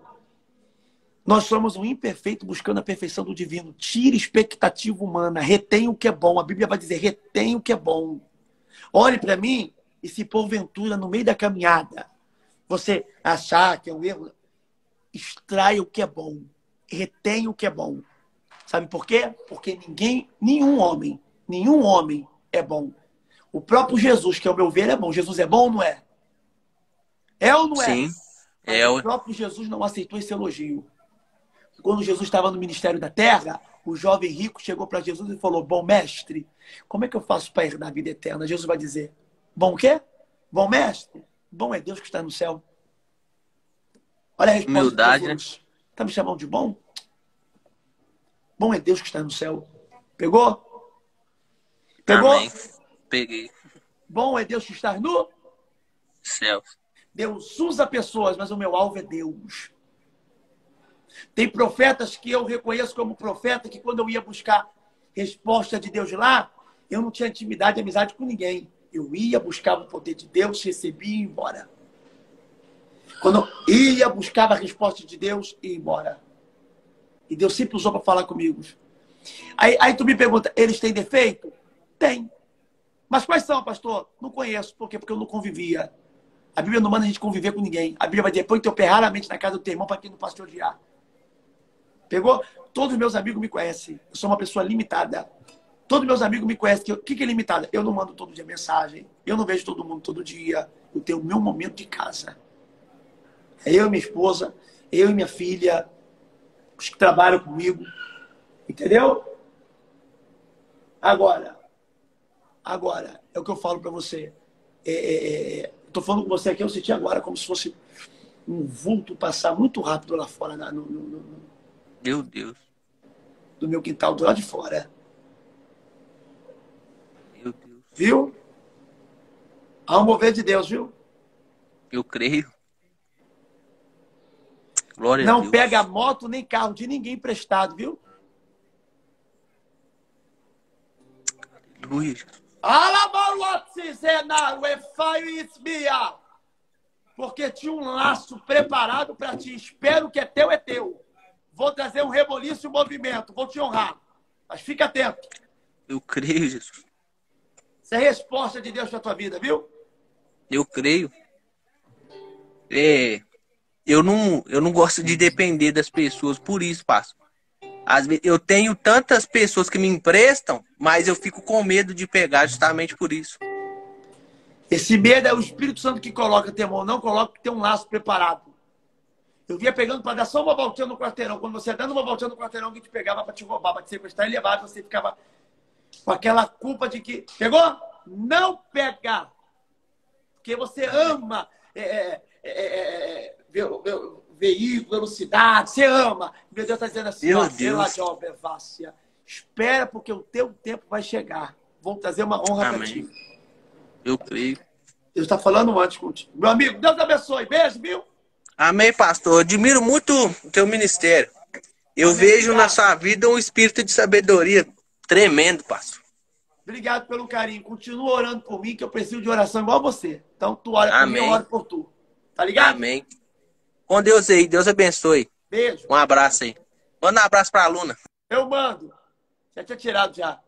nós somos um imperfeito buscando a perfeição do divino. Tire expectativa humana. Retém o que é bom. A Bíblia vai dizer: retém o que é bom. Olhe para mim e se porventura no meio da caminhada você achar que é um erro, extrai o que é bom. Retém o que é bom. Sabe por quê? Porque ninguém, nenhum homem, nenhum homem é bom. O próprio Jesus, que ao meu ver é bom. Jesus é bom ou não é? É ou não é? Sim. É, o próprio Jesus não aceitou esse elogio. Quando Jesus estava no ministério da terra, o jovem rico chegou para Jesus e falou: Bom mestre, como é que eu faço para herdar a vida eterna? Jesus vai dizer: Bom o quê? Bom mestre? Bom é Deus que está no céu. Olha a resposta Humildade, de Jesus. Está me chamando de bom? Bom é Deus que está no céu. Pegou? Pegou? Amém. Peguei. Bom é Deus que está no Céu. Deus usa pessoas, mas o meu alvo é Deus. Tem profetas que eu reconheço como profeta que quando eu ia buscar resposta de Deus lá, eu não tinha intimidade e amizade com ninguém. Eu ia, buscava o poder de Deus, recebia e ia embora. Quando eu ia, buscava a resposta de Deus e ia embora. E Deus sempre usou para falar comigo. Aí, aí tu me pergunta, eles têm defeito? Tem. Mas quais são, pastor? Não conheço. Por quê? Porque eu não convivia. A Bíblia não manda a gente conviver com ninguém. A Bíblia vai dizer, põe teu pé raramente na casa do teu irmão para que não odiar. Pegou? Todos os meus amigos me conhecem. Eu sou uma pessoa limitada. Todos os meus amigos me conhecem. O que, que é limitada? Eu não mando todo dia mensagem. Eu não vejo todo mundo todo dia. Eu tenho o meu momento de casa. É eu e minha esposa, eu e minha filha, os que trabalham comigo. Entendeu? Agora, agora, é o que eu falo para você. É, é, é, tô falando com você aqui, eu senti agora como se fosse um vulto passar muito rápido lá fora, no, no, no, Meu Deus. do meu quintal, do lado de fora. Meu Deus. Viu? Há um mover de Deus, viu? Eu creio. Glória a Não Deus. pega moto nem carro de ninguém emprestado, viu? Aleluia. Porque tinha um laço preparado para ti. Espero que é teu, é teu. Vou trazer um reboliço e um movimento. Vou te honrar. Mas fica atento. Eu creio, Jesus. Isso é resposta de Deus para tua vida, viu? Eu creio. É, eu não, eu não gosto de depender das pessoas por isso, pastor. Às vezes, eu tenho tantas pessoas que me emprestam, mas eu fico com medo de pegar justamente por isso. Esse medo é o Espírito Santo que coloca, temor. Não coloca que tem um laço preparado. Eu via pegando para dar só uma voltinha no quarteirão. Quando você dando uma voltinha no quarteirão, alguém te pegava para te roubar, para te sequestrar e levar, você ficava com aquela culpa de que. Pegou? Não pega! Porque você ama é, é, é, é ve, ve, veículo, velocidade, você ama. Meu Deus está dizendo assim: ó, Deus. Deus. Espera, porque o teu tempo vai chegar. Vou trazer uma honra para ti. Eu creio. Deus está falando antes contigo. Meu amigo, Deus abençoe. Beijo, viu? Amém, pastor. Admiro muito o teu ministério. Eu Amém, vejo obrigado. na sua vida um espírito de sabedoria tremendo, pastor. Obrigado pelo carinho. Continua orando por mim, que eu preciso de oração igual você. Então, tu ora por mim, Amém. eu oro por tu. Tá ligado? Amém. Com Deus aí. Deus abençoe. Beijo. Um abraço aí. Manda um abraço pra Luna. Eu mando. Já tinha tirado já.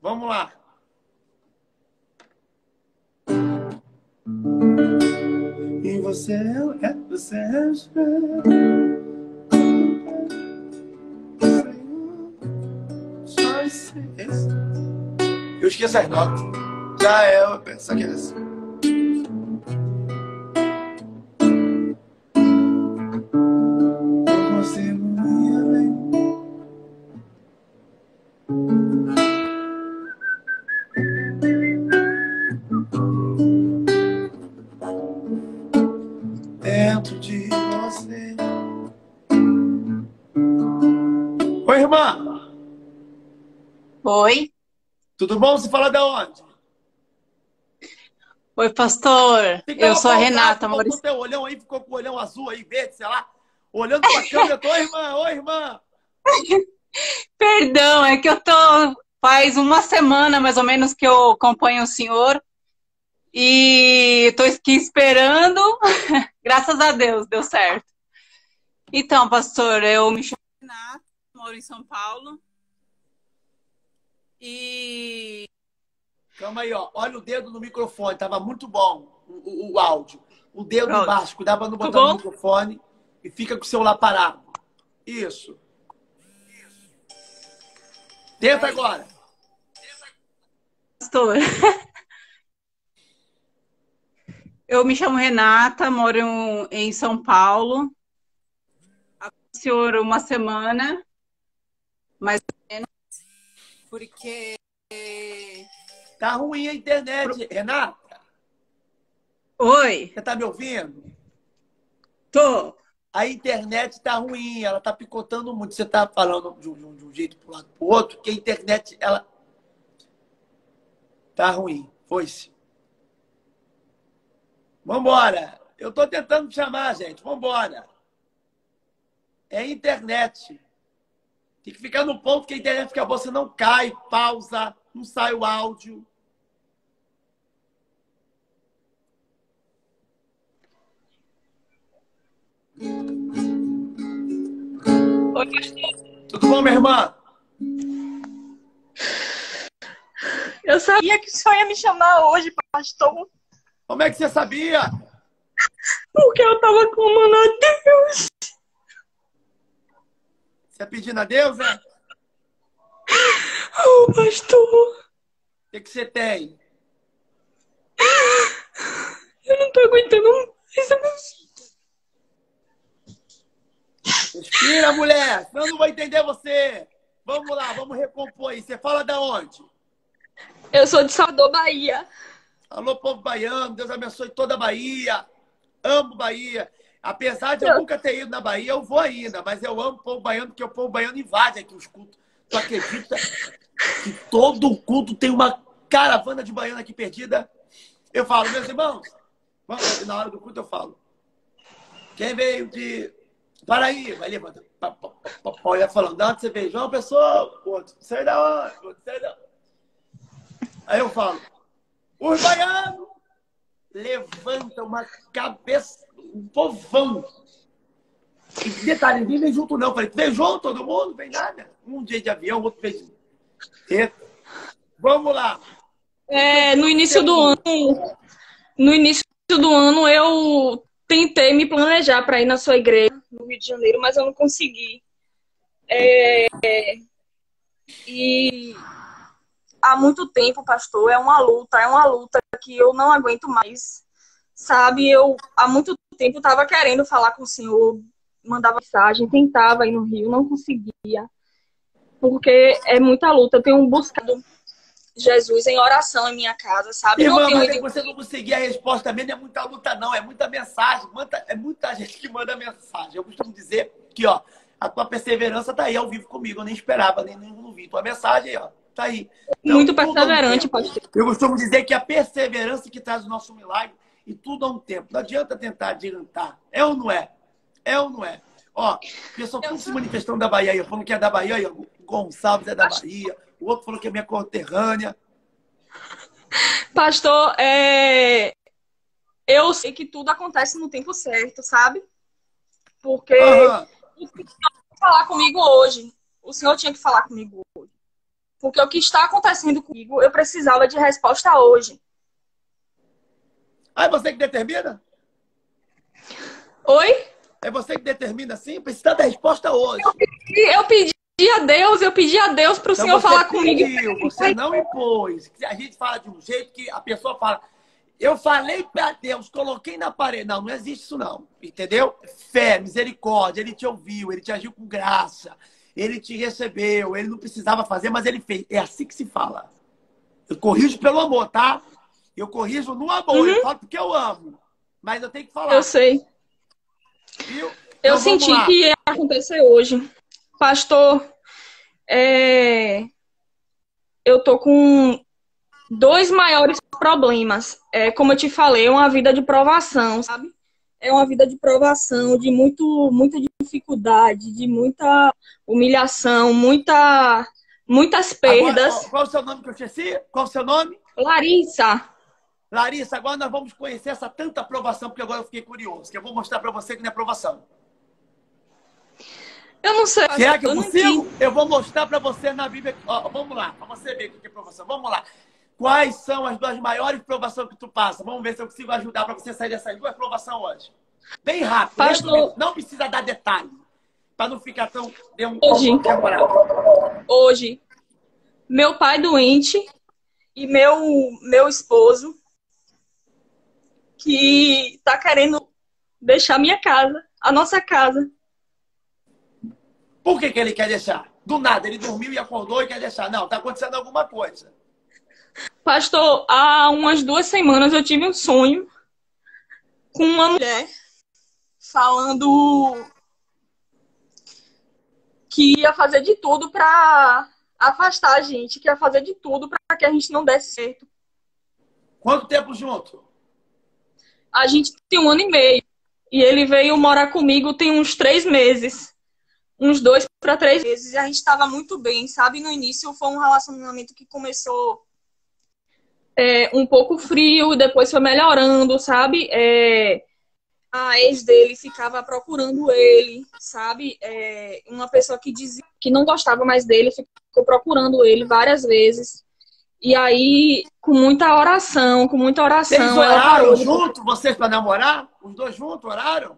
Vamos lá. E você é, você é. Eu esqueço as notas. Já é, eu penso que é essa. Tudo bom? Você fala de onde? Oi, pastor. Eu sou a Renata Maurício. teu olhão aí, ficou com o olhão azul aí, verde, sei lá. Olhando pra câmera, tô, oi, irmã, oi, irmã. (laughs) Perdão, é que eu tô. Faz uma semana mais ou menos que eu acompanho o senhor. E tô aqui esperando. (laughs) Graças a Deus, deu certo. Então, pastor, eu me chamo Renata, moro em São Paulo. E Calma aí, ó. Olha o dedo no microfone, tava muito bom o, o- o áudio. O dedo Pronto. embaixo, cuidado pra não botar no microfone e fica com o celular parado. Isso. Tenta agora. pastor. (laughs) Eu me chamo Renata, moro em- São Paulo. Senhor uma semana, menos, porque Tá ruim a internet, Renata. Oi, Você tá me ouvindo? tô. A internet tá ruim, ela tá picotando muito. Você tá falando de um, de um jeito pro lado pro outro, que a internet, ela tá ruim. Foi-se. Vambora. Eu tô tentando te chamar, gente. Vambora. É internet. Tem que ficar no ponto que a internet fica boa, você não cai, pausa, não sai o áudio. Oi, pastor. Tudo bom, minha irmã? Eu sabia que o senhor ia me chamar hoje, pastor, Como é que você sabia? porque eu tava clamando a Deus. Você pedindo a Deus, né? Oh, pastor, O que, que você tem? eu não tô aguentando mais. Tira, mulher, senão eu não vou entender você. Vamos lá, vamos recompor aí. Você fala da onde? Eu sou de Salvador, Bahia. Alô, povo baiano, Deus abençoe toda a Bahia. Amo Bahia. Apesar de eu nunca ter ido na Bahia, eu vou ainda, mas eu amo o povo baiano, porque o povo baiano invade aqui os cultos. Tu acredita que todo culto tem uma caravana de baiano aqui perdida? Eu falo, meus irmãos, vamos, na hora do culto eu falo. Quem veio de Paraíba? Aí levanta. Olha falando, de onde você veio? João Pessoa, outro, sei da onde, outro, sei da Aí eu falo, os baianos levantam uma cabeça, um povão. E detalhe, ninguém vem junto não. Falei, vem junto todo mundo? Vem nada. Um dia de avião, outro vez. Vamos lá. É, no início do ano, no início do ano eu tentei me planejar para ir na sua igreja no Rio de Janeiro, mas eu não consegui. É, e há muito tempo, pastor, é uma luta, é uma luta que eu não aguento mais. Sabe, eu há muito tempo estava querendo falar com o senhor, mandava mensagem, tentava ir no Rio, não conseguia. Porque é muita luta. Eu tenho buscado Jesus em oração em minha casa, sabe? Irmã, não mas você não conseguir a resposta não é muita luta, não. É muita mensagem. Muita, é muita gente que manda mensagem. Eu costumo dizer que, ó, a tua perseverança tá aí ao vivo comigo. Eu nem esperava, nem, nem não vi. Tua mensagem aí, ó. Tá aí. Então, Muito perseverante, pode ser. Eu costumo dizer que a perseverança que traz o nosso milagre e tudo há um tempo. Não adianta tentar adiantar. É ou não é? É ou não é? Ó, pessoal tudo se manifestando da Bahia aí. Falando que é da Bahia ó. Gonçalves é da Bahia. O outro falou que é minha conterrânea. Pastor, é... eu sei que tudo acontece no tempo certo, sabe? Porque uhum. o senhor tinha que falar comigo hoje. O senhor tinha que falar comigo hoje. Porque o que está acontecendo comigo, eu precisava de resposta hoje. Ah, é você que determina? Oi? É você que determina assim? Precisa da resposta hoje. Eu pedi, eu pedi a Deus, eu pedi a Deus para o então senhor falar pediu, comigo. Você não impôs. A gente fala de um jeito que a pessoa fala. Eu falei para Deus, coloquei na parede. Não, não existe isso não. Entendeu? Fé, misericórdia, ele te ouviu, ele te agiu com graça ele te recebeu, ele não precisava fazer, mas ele fez. É assim que se fala. Eu corrijo pelo amor, tá? Eu corrijo no amor, uhum. eu falo porque eu amo. Mas eu tenho que falar. Eu sei. Viu? Eu então, senti que ia acontecer hoje. Pastor, é... eu tô com dois maiores problemas. É, como eu te falei, é uma vida de provação, sabe? É uma vida de provação, de muito, muita dificuldade, de muita humilhação, muita, muitas perdas. Agora, qual, é o seu nome que eu esqueci? Qual é o seu nome? Larissa. Larissa, agora nós vamos conhecer essa tanta aprovação, porque agora eu fiquei curioso, que eu vou mostrar para você que não é aprovação. Eu não sei. Será que eu, eu consigo? Eu vou mostrar para você na Bíblia. Ó, vamos lá, para você ver o que é aprovação. Vamos lá. Quais são as duas maiores provações que tu passa? Vamos ver se eu consigo ajudar para você sair dessas duas provações hoje. Bem rápido. Pastor... Não precisa dar detalhe. Para não ficar tão. Um hoje, hoje, meu pai doente e meu, meu esposo que está querendo deixar minha casa, a nossa casa. Por que, que ele quer deixar? Do nada, ele dormiu e acordou e quer deixar. Não, está acontecendo alguma coisa. Pastor, há umas duas semanas eu tive um sonho com uma mulher falando que ia fazer de tudo para afastar a gente, que ia fazer de tudo para que a gente não desse certo. Quanto tempo junto? A gente tem um ano e meio. E ele veio morar comigo tem uns três meses. Uns dois para três meses. E a gente estava muito bem, sabe? No início foi um relacionamento que começou é, um pouco frio, depois foi melhorando, sabe? É, a ex dele ficava procurando ele, sabe? É, uma pessoa que dizia que não gostava mais dele ficou procurando ele várias vezes. E aí, com muita oração, com muita oração. Vocês oraram junto, vocês para namorar? Os dois juntos oraram?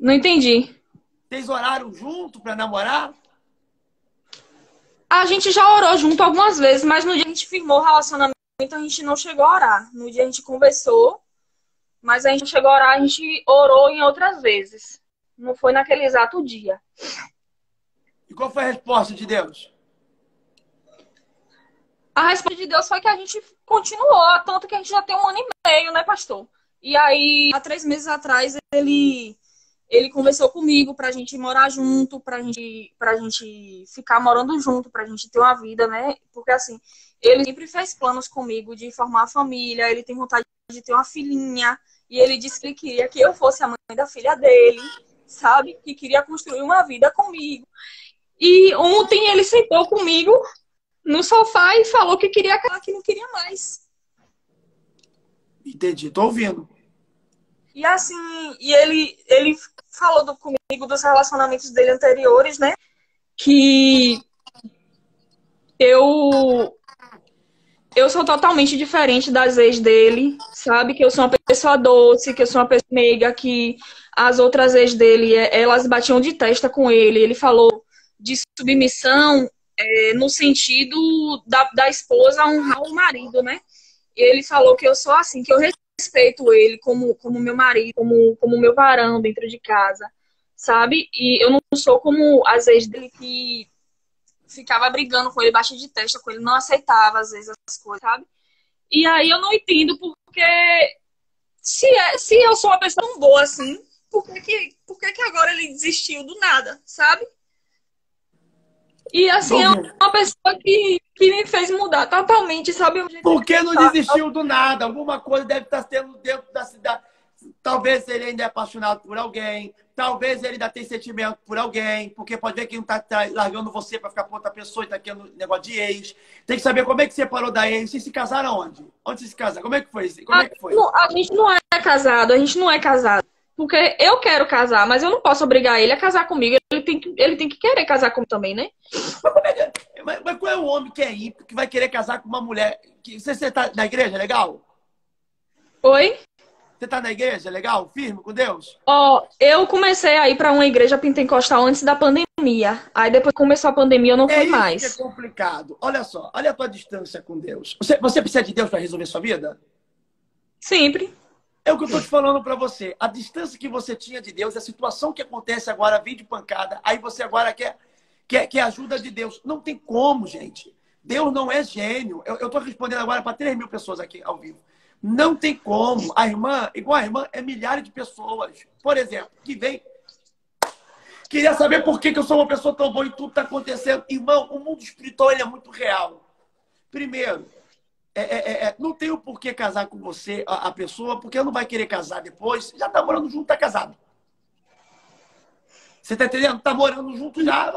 Não entendi. Vocês oraram junto para namorar? A gente já orou junto algumas vezes, mas no dia que a gente firmou o relacionamento, a gente não chegou a orar. No dia a gente conversou, mas a gente chegou a orar, a gente orou em outras vezes. Não foi naquele exato dia. E qual foi a resposta de Deus? A resposta de Deus foi que a gente continuou, tanto que a gente já tem um ano e meio, né, pastor? E aí, há três meses atrás, ele ele conversou comigo pra gente morar junto, pra gente, pra gente ficar morando junto, pra gente ter uma vida, né? Porque assim, ele sempre fez planos comigo de formar família, ele tem vontade de ter uma filhinha, e ele disse que ele queria que eu fosse a mãe da filha dele, sabe? Que queria construir uma vida comigo. E ontem ele sentou comigo no sofá e falou que queria aquela que não queria mais. Entendi, tô ouvindo. E assim, e ele, ele falou do, comigo dos relacionamentos dele anteriores, né? Que eu eu sou totalmente diferente das ex dele, sabe? Que eu sou uma pessoa doce, que eu sou uma pessoa meiga, que as outras ex dele, é, elas batiam de testa com ele. Ele falou de submissão é, no sentido da, da esposa honrar o marido, né? Ele falou que eu sou assim, que eu respeito ele como, como meu marido, como, como meu varão dentro de casa, sabe? E eu não sou como às vezes dele que ficava brigando com ele, baixa de testa com ele, não aceitava às vezes as coisas, sabe? E aí eu não entendo porque se, é, se eu sou uma pessoa tão boa assim, por que, que, por que, que agora ele desistiu do nada, sabe? E assim, é uma pessoa que, que me fez mudar totalmente, sabe? Por que não desistiu do nada? Alguma coisa deve estar tendo dentro da cidade. Talvez ele ainda é apaixonado por alguém, talvez ele ainda tenha sentimento por alguém, porque pode ver que não está tá largando você para ficar com outra pessoa e tá querendo negócio de ex. Tem que saber como é que você parou da ex. Vocês se casaram onde? Onde vocês se casaram? Como é que foi? Como é que foi? A gente não é casado, a gente não é casado. Porque eu quero casar, mas eu não posso obrigar ele a casar comigo. Ele tem que, ele tem que querer casar comigo também, né? Mas, é mas, mas qual é o homem que é ímpio, que vai querer casar com uma mulher? Que, você, você tá na igreja, legal? Oi? Você tá na igreja, legal? Firme com Deus? Ó, oh, eu comecei a ir para uma igreja pentecostal antes da pandemia. Aí depois começou a pandemia, eu não é fui mais. é complicado. Olha só, olha a tua distância com Deus. Você, você precisa de Deus para resolver sua vida? Sempre. É o que eu estou te falando para você. A distância que você tinha de Deus, a situação que acontece agora vem de pancada, aí você agora quer, quer, quer ajuda de Deus. Não tem como, gente. Deus não é gênio. Eu estou respondendo agora para 3 mil pessoas aqui ao vivo. Não tem como. A irmã, igual a irmã, é milhares de pessoas. Por exemplo, que vem. Queria saber por que, que eu sou uma pessoa tão boa e tudo está acontecendo. Irmão, o mundo espiritual é muito real. Primeiro, é, é, é, é, não tem o porquê casar com você, a, a, pessoa, porque ela não vai querer casar depois. Já tá morando junto, tá casado. Você tá entendendo? Tá morando junto já.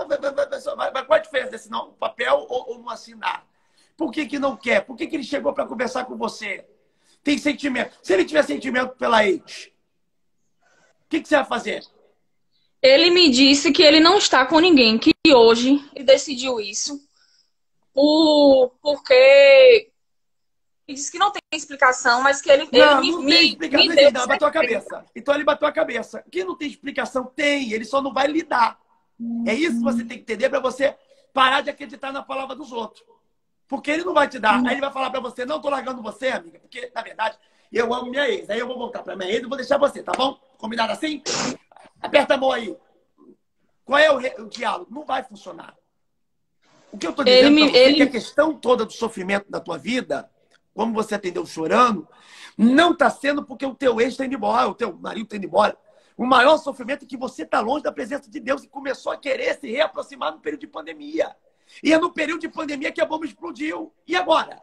Mas, qual a diferença desse não, papel ou, ou não assinar? Por que, que não quer? Por que, que ele chegou para conversar com você? Tem sentimento. Se ele tiver sentimento pela ex, o que, que você vai fazer? Ele me disse que ele não está com ninguém, que hoje ele decidiu isso. Por, porque disse que não tem explicação, mas que ele, não, ele não me, tem explicação. me ele bateu a cabeça. Então ele bateu a cabeça. Que não tem explicação? Tem, ele só não vai lidar. É isso que você tem que entender para você parar de acreditar na palavra dos outros. Porque ele não vai te dar. Aí ele vai falar para você, não tô largando você, amiga, porque, na verdade, eu amo minha ex. Aí eu vou voltar para minha ex e vou deixar você, tá bom? Combinado assim? Aperta a mão aí. Qual é o, re... o diálogo? Não vai funcionar. O que eu tô dizendo ele, pra você ele... é que a questão toda do sofrimento da tua vida como você atendeu chorando, não está sendo porque o teu ex está indo embora, o teu marido está indo embora. O maior sofrimento é que você está longe da presença de Deus e começou a querer se reaproximar no período de pandemia. E é no período de pandemia que a bomba explodiu. E agora?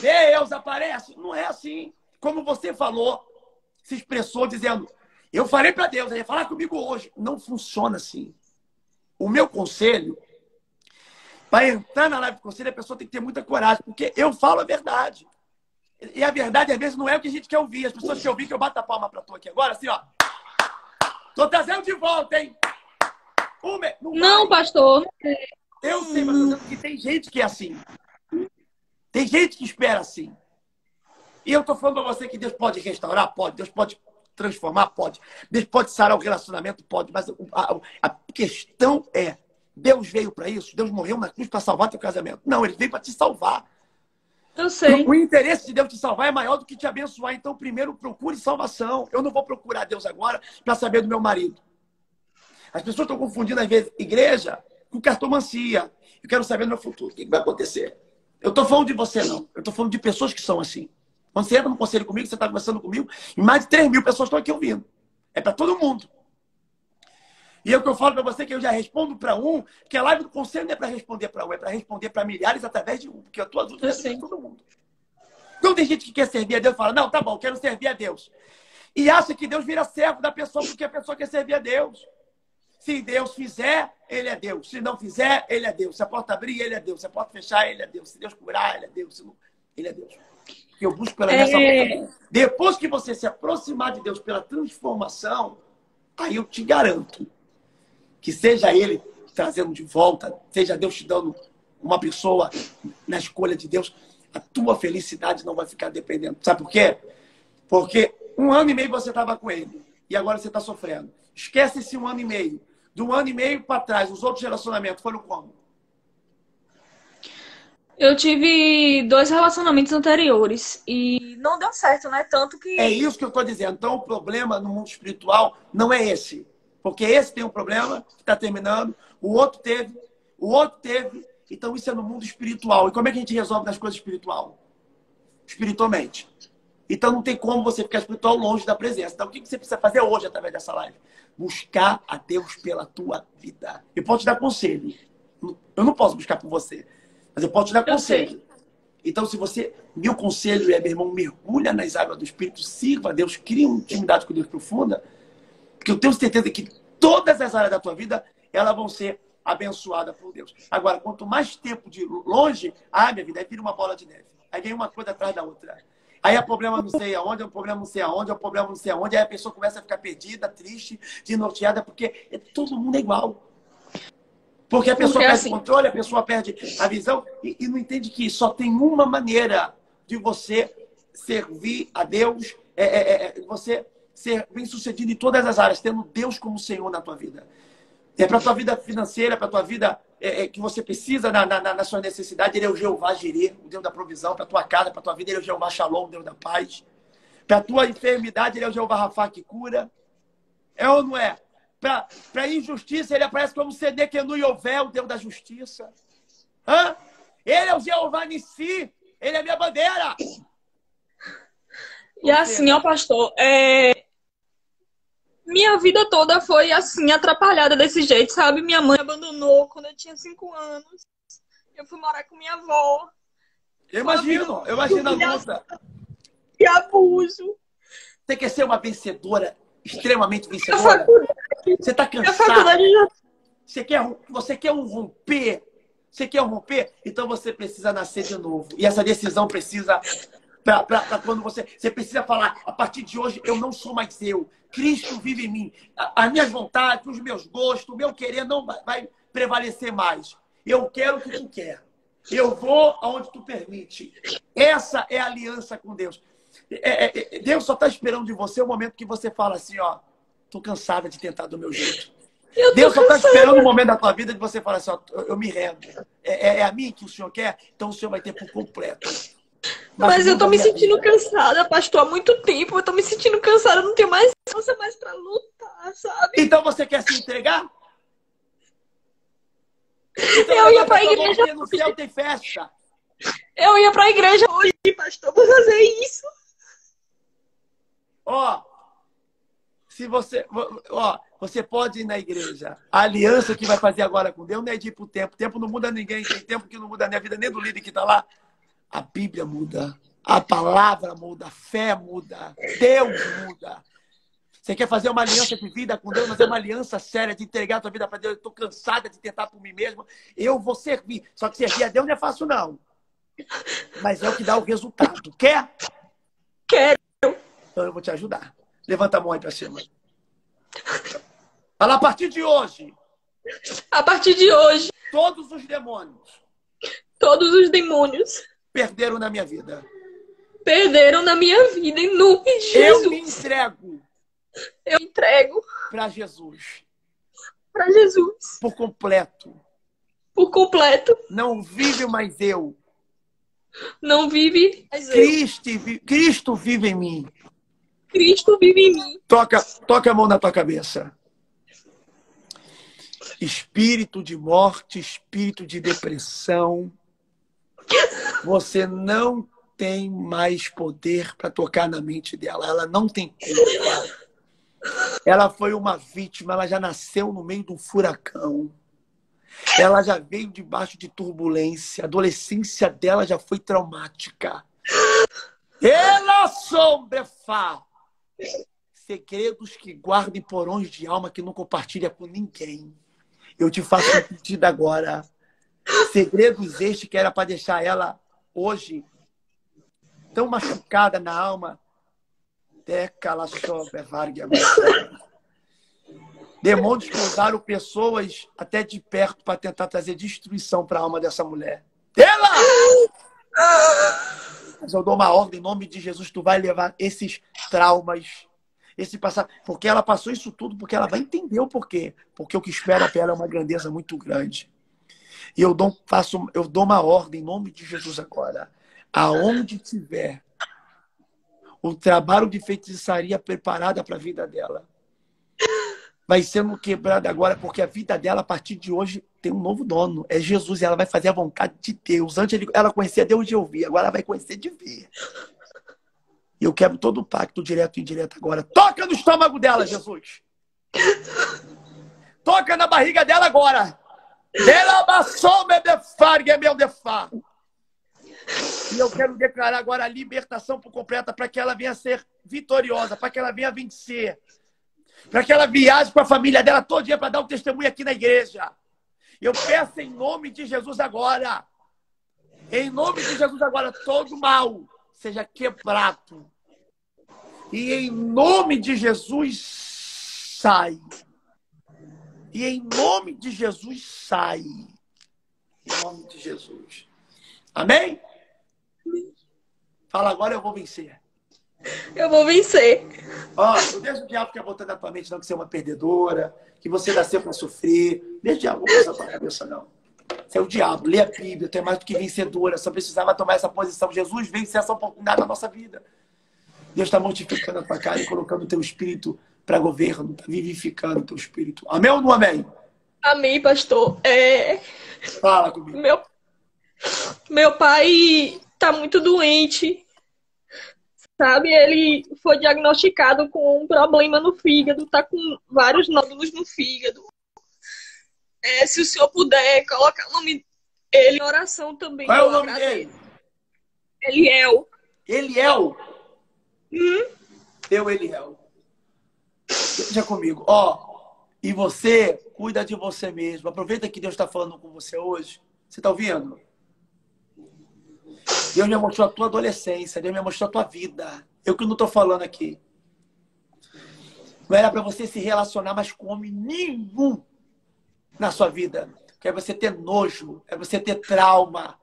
Deus aparece? Não é assim. Como você falou, se expressou dizendo, eu falei para Deus, ele ia falar comigo hoje. Não funciona assim. O meu conselho para entrar na live conselho, a pessoa tem que ter muita coragem, porque eu falo a verdade. E a verdade, às vezes, não é o que a gente quer ouvir. As pessoas querem ouvir que eu bato a palma para tu aqui agora, assim, ó. Tô trazendo de volta, hein? Uma, não, não pastor. Eu sei, mas eu que tem gente que é assim. Tem gente que espera assim. E eu tô falando para você que Deus pode restaurar? Pode. Deus pode transformar? Pode. Deus pode sarar o relacionamento? Pode. Mas a, a questão é Deus veio para isso? Deus morreu na cruz para salvar teu casamento? Não, ele veio para te salvar. Eu sei. O interesse de Deus te salvar é maior do que te abençoar. Então, primeiro procure salvação. Eu não vou procurar Deus agora para saber do meu marido. As pessoas estão confundindo, às vezes, igreja com cartomancia. Eu quero saber no meu futuro. O que vai acontecer? Eu estou falando de você, não. Eu estou falando de pessoas que são assim. Quando você entra no conselho comigo, você está conversando comigo, e mais de 3 mil pessoas estão aqui ouvindo. É para todo mundo. E é o que eu falo para você que eu já respondo para um, que a live do conselho não é para responder para um, é para responder para milhares através de um, porque a tua dúvida é para todo mundo. Então tem gente que quer servir a Deus e fala, não, tá bom, quero servir a Deus. E acha que Deus vira servo da pessoa porque a pessoa quer servir a Deus. Se Deus fizer, Ele é Deus. Se não fizer, Ele é Deus. Se a porta abrir, Ele é Deus. Se a porta fechar, Ele é Deus. Se Deus curar, Ele é Deus. Não... Ele é Deus. Eu busco pela é... Depois que você se aproximar de Deus pela transformação, aí eu te garanto que seja Ele trazendo de volta, seja Deus te dando uma pessoa na escolha de Deus, a tua felicidade não vai ficar dependendo. Sabe por quê? Porque um ano e meio você estava com ele e agora você está sofrendo. Esquece esse um ano e meio. Do ano e meio para trás, os outros relacionamentos foram como? Eu tive dois relacionamentos anteriores e não deu certo, né? Tanto que. É isso que eu estou dizendo. Então, o problema no mundo espiritual não é esse. Porque esse tem um problema que está terminando, o outro teve, o outro teve. Então isso é no mundo espiritual. E como é que a gente resolve nas coisas espiritual? Espiritualmente. Então não tem como você ficar espiritual longe da presença. Então o que você precisa fazer hoje através dessa live? Buscar a Deus pela tua vida. Eu posso te dar conselho. Eu não posso buscar por você, mas eu posso te dar conselho. Então, se você. Meu conselho é, meu irmão, mergulha nas águas do Espírito, sirva a Deus, cria uma intimidade com Deus profunda porque eu tenho certeza que todas as áreas da tua vida, elas vão ser abençoadas por Deus. Agora, quanto mais tempo de longe, ah, minha vida, aí vira uma bola de neve. Aí vem uma coisa atrás da outra. Aí é problema não sei aonde, é um problema não sei aonde, é um problema não sei aonde. Aí a pessoa começa a ficar perdida, triste, desnorteada, porque é, todo mundo é igual. Porque a pessoa porque, perde o assim... controle, a pessoa perde a visão e, e, não entende que só tem uma maneira de você servir a Deus, é, é, é você ser bem sucedido em todas as áreas, tendo Deus como Senhor na tua vida. É para a tua vida financeira, para a tua vida é, é, que você precisa na, na, na, sua necessidade. Ele é o Jeová Jireh, o Deus da provisão. Para a tua casa, para a tua vida, ele é o Jeová Shalom, o Deus da paz. Para a tua enfermidade, ele é o Jeová Rafa que cura. É ou não é? Para a injustiça, ele aparece como Sedequenu Yovel, o Deus da justiça. Hã? Ele é o Jeová Nissi. Ele é minha bandeira. E assim, ó, pastor, é, minha vida toda foi assim, atrapalhada desse jeito, sabe? Minha mãe abandonou quando eu tinha cinco anos. Eu fui morar com minha avó. Eu imagino, eu imagino a luta. E abuso. Você quer ser uma vencedora, extremamente vencedora? Você tá cansado? Já... Você quer, você quer um romper? Você quer um romper? Então você precisa nascer de novo. E essa decisão precisa para quando você. Você precisa falar, a partir de hoje eu não sou mais eu. Cristo vive em mim. As minhas vontades, os meus gostos, o meu querer não vai prevalecer mais. Eu quero o que tu quer. Eu vou aonde tu permite. Essa é a aliança com Deus. É, é, é Deus só está esperando de você o momento que você fala assim, ó, tô cansada de tentar do meu jeito. Deus só está esperando o momento da tua vida de você falar assim, ó, eu me rendo. É, é, é a mim que o Senhor quer, então o Senhor vai ter por completo. Mas, eu tô me sentindo cansada, pastor, há muito tempo. Eu tô me sentindo cansada, não tenho mais força mais pra lutar, sabe? Então você quer se entregar? Então, eu ia pra igreja. No céu tem festa. Eu ia pra igreja hoje, pastor, vou fazer isso. Ó, se você. Ó, você pode ir na igreja. A aliança que vai fazer agora com Deus não é de ir pro tempo. Tempo não muda ninguém. Tem tempo que não muda nem a vida nem do líder que tá lá. A Bíblia muda, a palavra muda, a fé muda, Deus muda. Você quer fazer uma aliança de vida com Deus, mas é uma aliança séria de entregar a tua vida para Deus. Eu estou cansada de tentar por mim mesma. Eu vou servir. Só que servir a Deus não é fácil, não. Mas é o que dá o resultado. Quer? Quero. Então eu vou te ajudar. Levanta a mão aí para cima. Fala a partir de hoje. A partir de hoje. Todos os demônios. Todos os demônios perderam na minha vida. Perderam na minha vida, em nome de Jesus. Eu me entrego. Eu entrego. Para Jesus. Para Jesus. Por completo. Por completo. Não vive mais eu. não vive mais eu. Cristo, vi- Cristo vive em mim. Cristo vive em mim. Toca, toca a mão na tua cabeça. Espírito de morte, espírito de depressão. Você não tem mais poder para tocar na mente dela. Ela não tem culpa. Ela foi uma vítima, ela já nasceu no meio de um furacão. Ela já veio debaixo de turbulência. A adolescência dela já foi traumática. Ela sombrefa segredos que guarda em porões de alma que não compartilha com ninguém. Eu te faço um pedido agora. Segredos estes que era para deixar ela hoje tão machucada na alma. Decala sobre Vargas. Demônios que usaram pessoas até de perto para tentar trazer destruição para a alma dessa mulher. Ela! Mas eu dou uma ordem em nome de Jesus, tu vai levar esses traumas, esse passar, porque ela passou isso tudo, porque ela vai entender o porquê. Porque o que espera para ela é uma grandeza muito grande. E eu dou, faço, eu dou uma ordem em nome de Jesus agora. Aonde tiver o trabalho de feitiçaria preparada para a vida dela, vai sendo quebrado agora, porque a vida dela, a partir de hoje, tem um novo dono. É Jesus, e ela vai fazer a vontade de Deus. Antes ela conhecia Deus de ouvir, agora ela vai conhecer de ver. E eu quebro todo o pacto, direto e indireto agora. Toca no estômago dela, Jesus. Toca na barriga dela agora. E eu quero declarar agora a libertação por completa para que ela venha ser vitoriosa, para que ela venha vencer. Para que ela viaje com a família dela todo dia para dar um testemunho aqui na igreja. Eu peço em nome de Jesus agora. Em nome de Jesus agora, todo mal seja quebrado. E em nome de Jesus, sai. E em nome de Jesus, sai. Em nome de Jesus. Amém? Fala agora, eu vou vencer. Eu vou vencer. Ó, não deixa o diabo ficar botando na tua mente, não, que você é uma perdedora, que você nasceu para sofrer. Deixa o diabo na tua cabeça, não. Você é o diabo, lê a Bíblia, tu é mais do que vencedora. Só precisava tomar essa posição. Jesus vence essa oportunidade na nossa vida. Deus está mortificando a tua cara e colocando o teu espírito para governo, está vivificando o teu espírito. Amém ou não amém? Amém, pastor. É, Fala comigo. meu, meu pai tá muito doente. Sabe, ele foi diagnosticado com um problema no fígado, tá com vários nódulos no fígado. É, se o senhor puder, coloca o nome dele em oração também. Qual é o nome dele? Eliel. Eliel. Hum? Eu, Eliel. Deixa comigo. Ó, e você cuida de você mesmo. Aproveita que Deus está falando com você hoje. Você está ouvindo? Deus me mostrou a tua adolescência, Deus me mostrou a tua vida. Eu que não estou falando aqui. Não era para você se relacionar mais com homem nenhum na sua vida. É você ter nojo, é você ter trauma.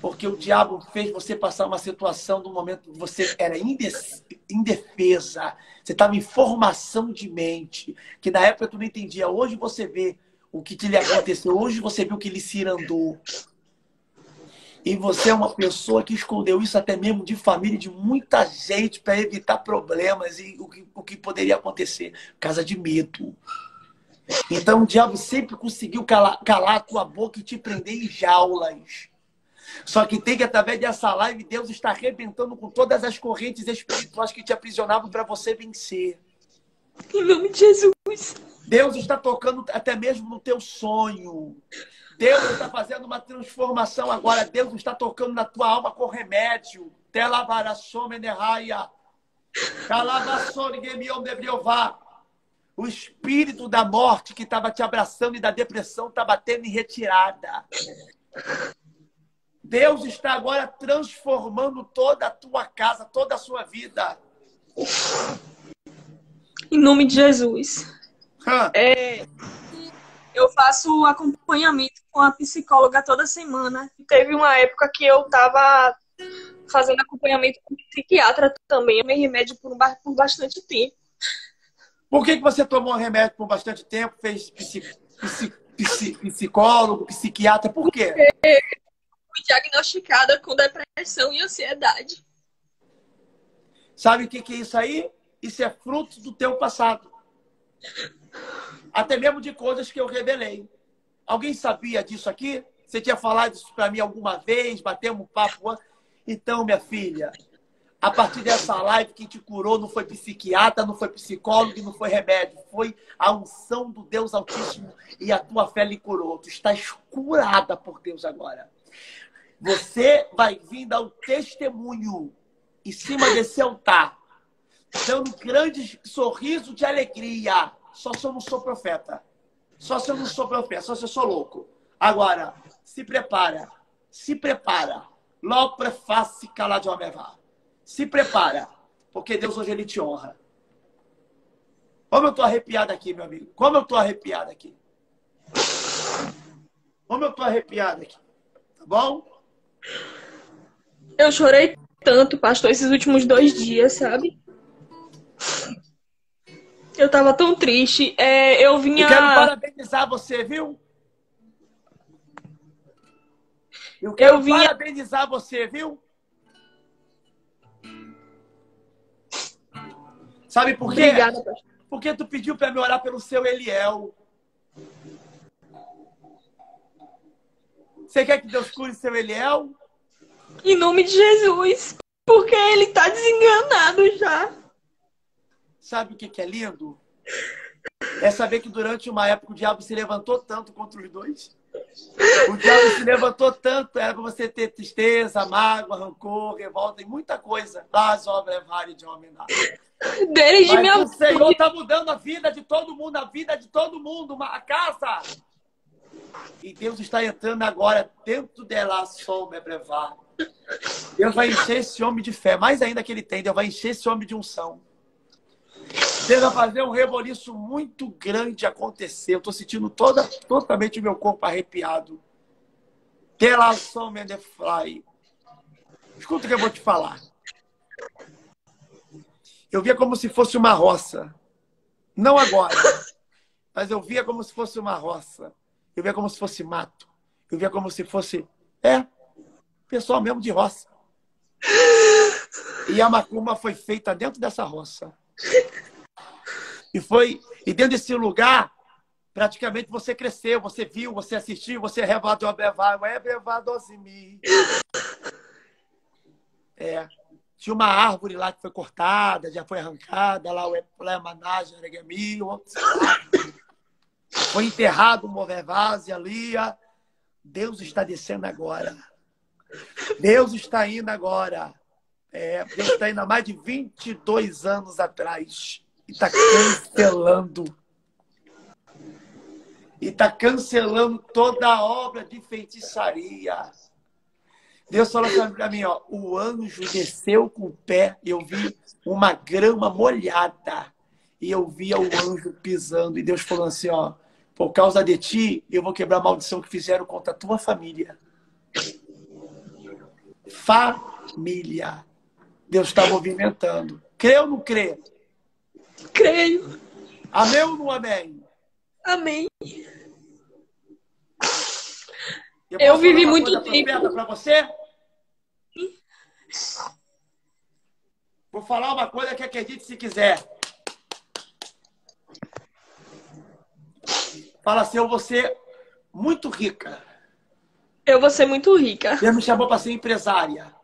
Porque o diabo fez você passar uma situação no momento que você era indefesa. Você estava em formação de mente. Que na época tu não entendia. Hoje você vê o que te lhe aconteceu. Hoje você vê o que lhe cirandou. E você é uma pessoa que escondeu isso até mesmo de família, de muita gente, para evitar problemas e o que, o que poderia acontecer. Por causa de medo. Então o diabo sempre conseguiu calar, calar a tua boca e te prender em jaulas. Só que tem que, através dessa live, Deus está arrebentando com todas as correntes espirituais que te aprisionavam para você vencer. Em nome de Jesus. Deus está tocando até mesmo no teu sonho. Deus está fazendo uma transformação agora. Deus está tocando na tua alma com remédio. O espírito da morte que estava te abraçando e da depressão está batendo em retirada. Deus está agora transformando toda a tua casa, toda a sua vida. Em nome de Jesus. É, eu faço acompanhamento com a psicóloga toda semana. Teve uma época que eu tava fazendo acompanhamento com psiquiatra também. Eu tomei remédio por, por bastante tempo. Por que, que você tomou remédio por bastante tempo? Fez psi- psi- psi- psicólogo, psiquiatra? Por quê? Fui diagnosticada com depressão e ansiedade. Sabe o que, é isso aí? Isso é fruto do teu passado. Até mesmo de coisas que eu revelei. Alguém sabia disso aqui? Você tinha falado isso para mim alguma vez? Batemos um papo? Então, minha filha, a partir dessa live, quem te curou não foi psiquiatra, não foi psicólogo, não foi remédio. Foi a unção do Deus Altíssimo e a tua fé lhe curou. Tu estás curada por Deus agora. Você vai vir dar um testemunho em cima desse altar, dando um grande sorriso de alegria. Só se eu não sou profeta. Só se eu não sou profeta, só se eu sou louco. Agora, se prepara. Se prepara. Logo preface calar de homem Se prepara. Porque Deus hoje ele te honra. Como eu tô arrepiado aqui, meu amigo. Como eu tô arrepiado aqui. Como eu tô arrepiado aqui. Tá bom? Eu chorei tanto, pastor, esses últimos dois dias, sabe? Eu tava tão triste. É, eu vinha. Eu quero parabenizar você, viu? Eu quero eu vinha... parabenizar você, viu? Sabe por quê? Obrigada, pastor. Porque tu pediu para me orar pelo seu Eliel. Você quer que Deus cure seu Eliel? Em nome de Jesus. Porque ele tá desenganado já. Sabe o que, que é lindo? É saber que durante uma época o diabo se levantou tanto contra os dois. O diabo se levantou tanto, era para você ter tristeza, mágoa, rancor, revolta e muita coisa. Das obras várias de homem. Desde Mas minha o Senhor está mudando a vida de todo mundo, a vida de todo mundo, uma casa. E Deus está entrando agora dentro dela, só me brevar. Deus vai encher esse homem de fé, mais ainda que ele tem, Deus vai encher esse homem de unção. Deus vai fazer um reboliço muito grande acontecer. Eu estou sentindo toda, totalmente o meu corpo arrepiado. Relação Mendefly. Escuta o que eu vou te falar. Eu via como se fosse uma roça. Não agora, mas eu via como se fosse uma roça. Eu via como se fosse mato. Eu via como se fosse. É, pessoal mesmo de roça. E a macumba foi feita dentro dessa roça. E foi e dentro desse lugar, praticamente você cresceu, você viu, você assistiu, você revelou a brevado, é. É. Tinha uma árvore lá que foi cortada, já foi arrancada, lá o Eplemanage, Foi enterrado Movevase ali. Deus está descendo agora. Deus está indo agora. É, Deus está indo há mais de 22 anos atrás. E está cancelando. E está cancelando toda a obra de feitiçaria. Deus falou para mim, ó, o anjo desceu com o pé eu vi uma grama molhada. E eu via o anjo pisando. E Deus falou assim, ó, por causa de ti, eu vou quebrar a maldição que fizeram contra a tua família família. Deus está movimentando. Crê ou não crê? Creio. Amém ou não amém? Amém. Eu, eu vivi muito tempo. para você? Vou falar uma coisa que acredite se quiser. Fala assim, eu vou ser muito rica. Eu vou ser muito rica. Deus me chamou para ser empresária.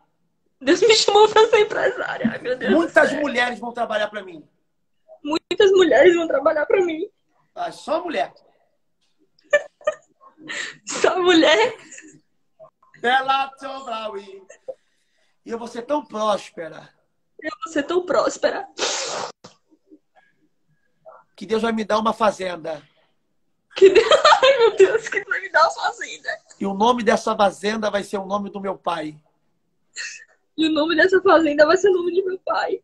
Deus me chamou para ser empresária. Ai, meu Deus Muitas mulheres vão trabalhar para mim. Muitas mulheres vão trabalhar para mim. Ah, só mulher. (laughs) só mulher? Ela E eu vou ser tão próspera. Eu vou ser tão próspera. Que Deus vai me dar uma fazenda. Que Deus... (laughs) Ai, meu Deus, que vai me dar uma fazenda. E o nome dessa fazenda vai ser o nome do meu pai. E o nome dessa fazenda vai ser o nome de meu pai.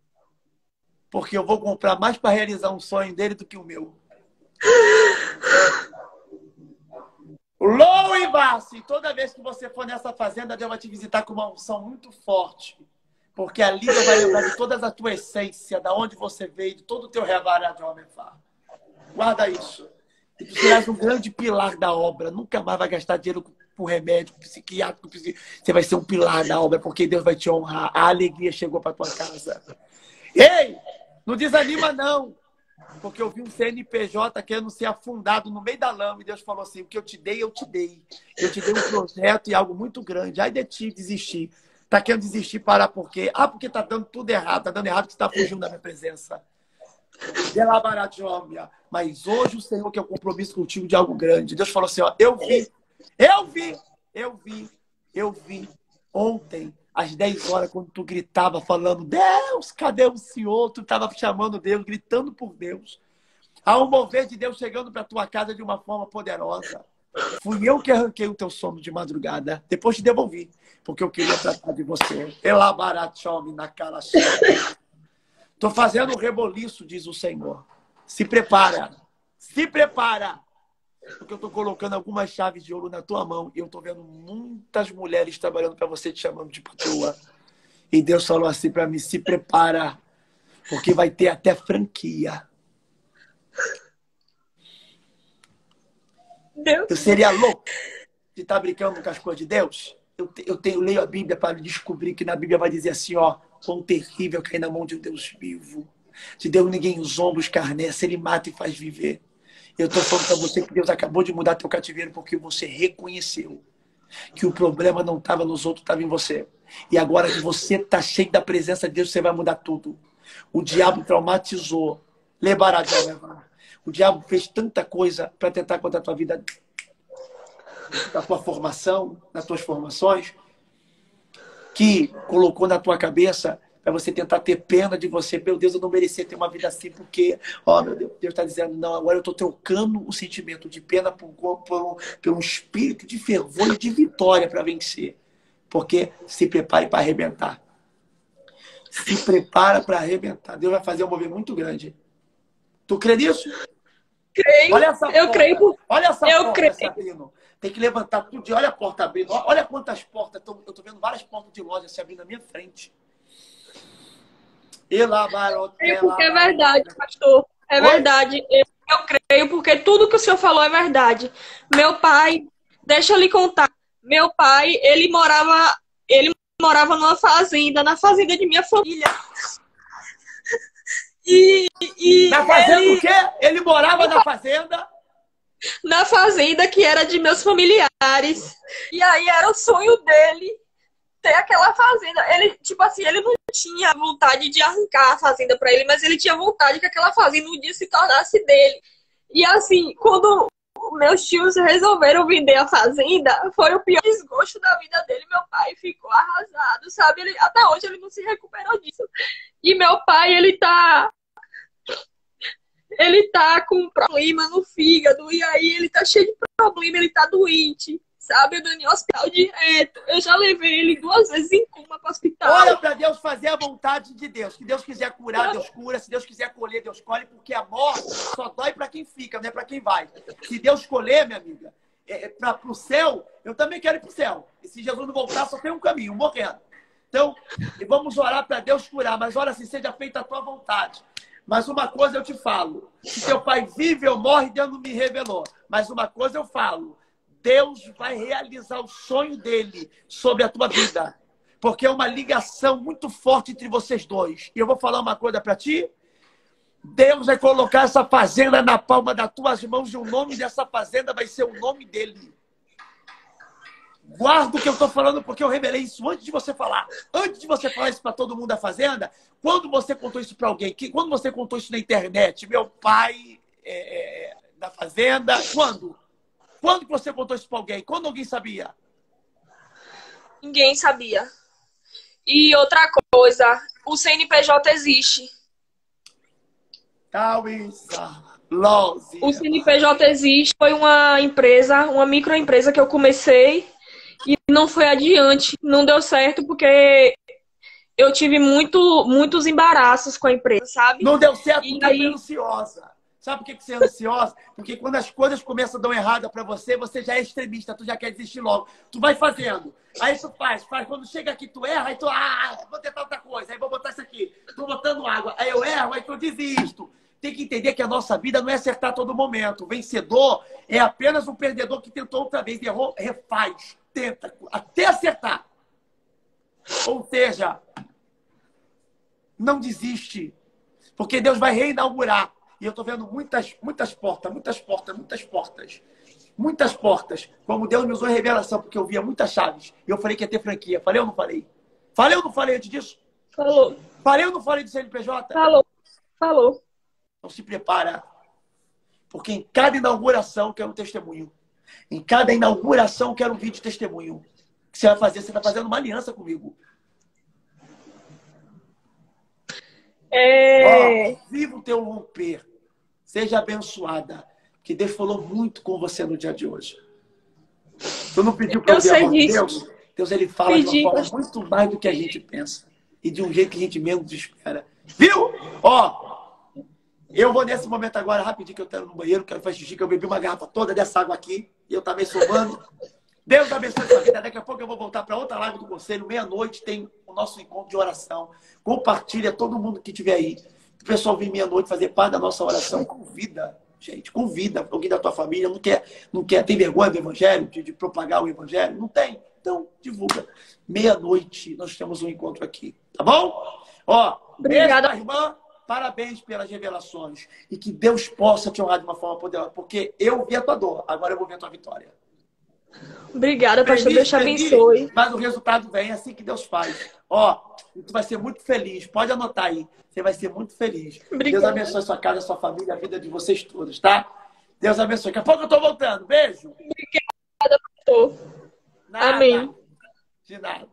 Porque eu vou comprar mais para realizar um sonho dele do que o meu. (sighs) Lou e Bassi, toda vez que você for nessa fazenda, Deus vai te visitar com uma unção muito forte. Porque ali Deus vai lembrar de toda a tua essência, da onde você veio, de todo o teu rebará de homem Guarda isso. E tu serás um grande pilar da obra. Nunca mais vai gastar dinheiro com o remédio, psiquiátrico, você vai ser um pilar da obra, porque Deus vai te honrar. A alegria chegou para tua casa. Ei, não desanima não, porque eu vi um CNPJ querendo ser afundado no meio da lama e Deus falou assim, o que eu te dei, eu te dei. Eu te dei um projeto e algo muito grande. Ai de ti desistir. Tá querendo desistir, parar por quê? Ah, porque tá dando tudo errado, tá dando errado porque você tá fugindo da minha presença. Mas hoje o Senhor quer um compromisso contigo de algo grande. Deus falou assim: ó, eu vi, eu vi, eu vi, eu vi ontem, às 10 horas, quando tu gritava, falando: Deus, cadê o Senhor? Tu estava chamando Deus, gritando por Deus. Há um mover de Deus chegando para tua casa de uma forma poderosa. Fui eu que arranquei o teu sono de madrugada. Depois te devolvi, porque eu queria tratar de você. Elabarachome na cara Estou fazendo um reboliço, diz o Senhor. Se prepara. Se prepara. Porque eu estou colocando algumas chaves de ouro na tua mão e eu estou vendo muitas mulheres trabalhando para você, te chamando de patroa. E Deus falou assim para mim: se prepara, porque vai ter até franquia. Deus. Eu seria louco de estar tá brincando com as coisas de Deus. Eu, eu tenho leio a Bíblia para descobrir que na Bíblia vai dizer assim, ó, quão terrível cair na mão de um Deus vivo. De Deus ninguém os ombros carnece, ele mata e faz viver. Eu estou falando para você que Deus acabou de mudar teu cativeiro porque você reconheceu que o problema não estava nos outros, estava em você. E agora que você está cheio da presença de Deus, você vai mudar tudo. O diabo traumatizou. Levará, O diabo fez tanta coisa para tentar contra a tua vida, na tua formação, nas tuas formações, que colocou na tua cabeça para você tentar ter pena de você. Meu Deus, eu não merecia ter uma vida assim, porque, ó, meu Deus, Deus está dizendo, não, agora eu estou trocando o sentimento de pena por, por, por um espírito de fervor e de vitória para vencer. Porque se prepare para arrebentar. Se prepara para arrebentar. Deus vai fazer um movimento muito grande. Tu crê nisso? Creio. Olha essa eu porta. creio. Olha essa eu porta creio. se abrindo. Tem que levantar tudo. Olha a porta abrindo. Olha quantas portas. Eu estou vendo várias portas de loja se abrindo na minha frente. Creio porque é verdade, pastor. É Oi? verdade. Eu, eu creio porque tudo que o senhor falou é verdade. Meu pai, deixa eu lhe contar. Meu pai, ele morava, ele morava numa fazenda, na fazenda de minha família. E, e na fazenda ele... o quê? Ele morava na fazenda? Na fazenda que era de meus familiares. E aí era o sonho dele ter aquela fazenda. Ele, tipo assim, ele não tinha vontade de arrancar a fazenda para ele, mas ele tinha vontade que aquela fazenda um dia se tornasse dele. E assim, quando meus tios resolveram vender a fazenda, foi o pior desgosto da vida dele. Meu pai ficou arrasado, sabe? Ele, até hoje ele não se recuperou disso. E meu pai, ele tá. Ele tá com problema no fígado, e aí ele tá cheio de problema, ele tá doente sabe? O Dani hospital direto. Eu já levei ele duas vezes em coma para hospital. Olha para Deus fazer a vontade de Deus. Se Deus quiser curar, Deus cura. Se Deus quiser colher, Deus colhe. Porque a morte só dói para quem fica, não é para quem vai. Se Deus escolher, minha amiga, é, é para o céu, eu também quero ir para o céu. E se Jesus não voltar, só tem um caminho, morrendo. Então, vamos orar para Deus curar. Mas olha, se seja feita a tua vontade. Mas uma coisa eu te falo: se teu pai vive ou morre, Deus não me revelou. Mas uma coisa eu falo: Deus vai realizar o sonho dele sobre a tua vida. Porque é uma ligação muito forte entre vocês dois. E eu vou falar uma coisa para ti. Deus vai colocar essa fazenda na palma das tuas mãos e o nome dessa fazenda vai ser o nome dele. Guarda o que eu estou falando porque eu revelei isso antes de você falar. Antes de você falar isso para todo mundo da fazenda, quando você contou isso para alguém, quando você contou isso na internet, meu pai é, é, da fazenda, quando? Quando que você contou isso para alguém? Quando alguém sabia? Ninguém sabia. E outra coisa, o CNPJ existe. O CNPJ existe. Foi uma empresa, uma microempresa que eu comecei e não foi adiante. Não deu certo porque eu tive muito, muitos embaraços com a empresa, sabe? Não deu certo e porque aí... ansiosa. Sabe por que, você é ansiosa? Porque quando as coisas começam a dar errada para você, você já é extremista, tu já quer desistir logo. Tu vai fazendo. Aí tu faz, faz. Quando chega aqui, tu erra, aí tu, ah, vou tentar outra coisa, aí vou botar isso aqui. Tô botando água. Aí eu erro, aí tu desisto. tem que entender que a nossa vida não é acertar a todo momento. O vencedor é apenas um perdedor que tentou outra vez, errou, refaz, tenta, até acertar. Ou seja, não desiste. Porque Deus vai reinaugurar. E eu estou vendo muitas, muitas portas, muitas portas, muitas portas. Muitas portas. Como Deus me usou em revelação, porque eu via muitas chaves. E eu falei que ia ter franquia. Falei ou não falei? Falei ou não falei antes disso? Falou. Falei ou não falei do CNPJ? Falou. Falou. Então se prepara. Porque em cada inauguração eu quero um testemunho. Em cada inauguração eu quero um vídeo de testemunho. Que você vai fazer? Você está fazendo uma aliança comigo. É... Ó, viva o teu romper. Seja abençoada. Que Deus falou muito com você no dia de hoje. Tu não pediu para. Deus? Deus ele fala Pedi, de uma forma muito mais do que a gente pensa. E de um jeito que a gente menos espera. Viu? Ó, eu vou nesse momento agora, rapidinho, que eu quero no banheiro, quero fazer xixi, que eu bebi uma garrafa toda dessa água aqui. E eu também somando. Deus abençoe sua vida. Daqui a pouco eu vou voltar para outra live do conselho. Meia-noite tem o nosso encontro de oração. Compartilha todo mundo que estiver aí. O pessoal vem meia-noite fazer parte da nossa oração. Convida, gente. Convida alguém da tua família. Não quer, não quer tem vergonha do evangelho, de, de propagar o evangelho? Não tem. Então, divulga. Meia-noite nós temos um encontro aqui. Tá bom? Ó, Obrigada. irmã. Parabéns pelas revelações. E que Deus possa te honrar de uma forma poderosa. Porque eu vi a tua dor. Agora eu vou ver a tua vitória. Obrigada, pastor. Feliz, Deus te abençoe. Mas o resultado vem é assim que Deus faz. Ó, tu vai ser muito feliz. Pode anotar aí. Você vai ser muito feliz. Obrigada. Deus abençoe sua casa, sua família, a vida de vocês todos, tá? Deus abençoe. Daqui a pouco eu tô voltando. Beijo. Pastor. Nada. Amém. De nada.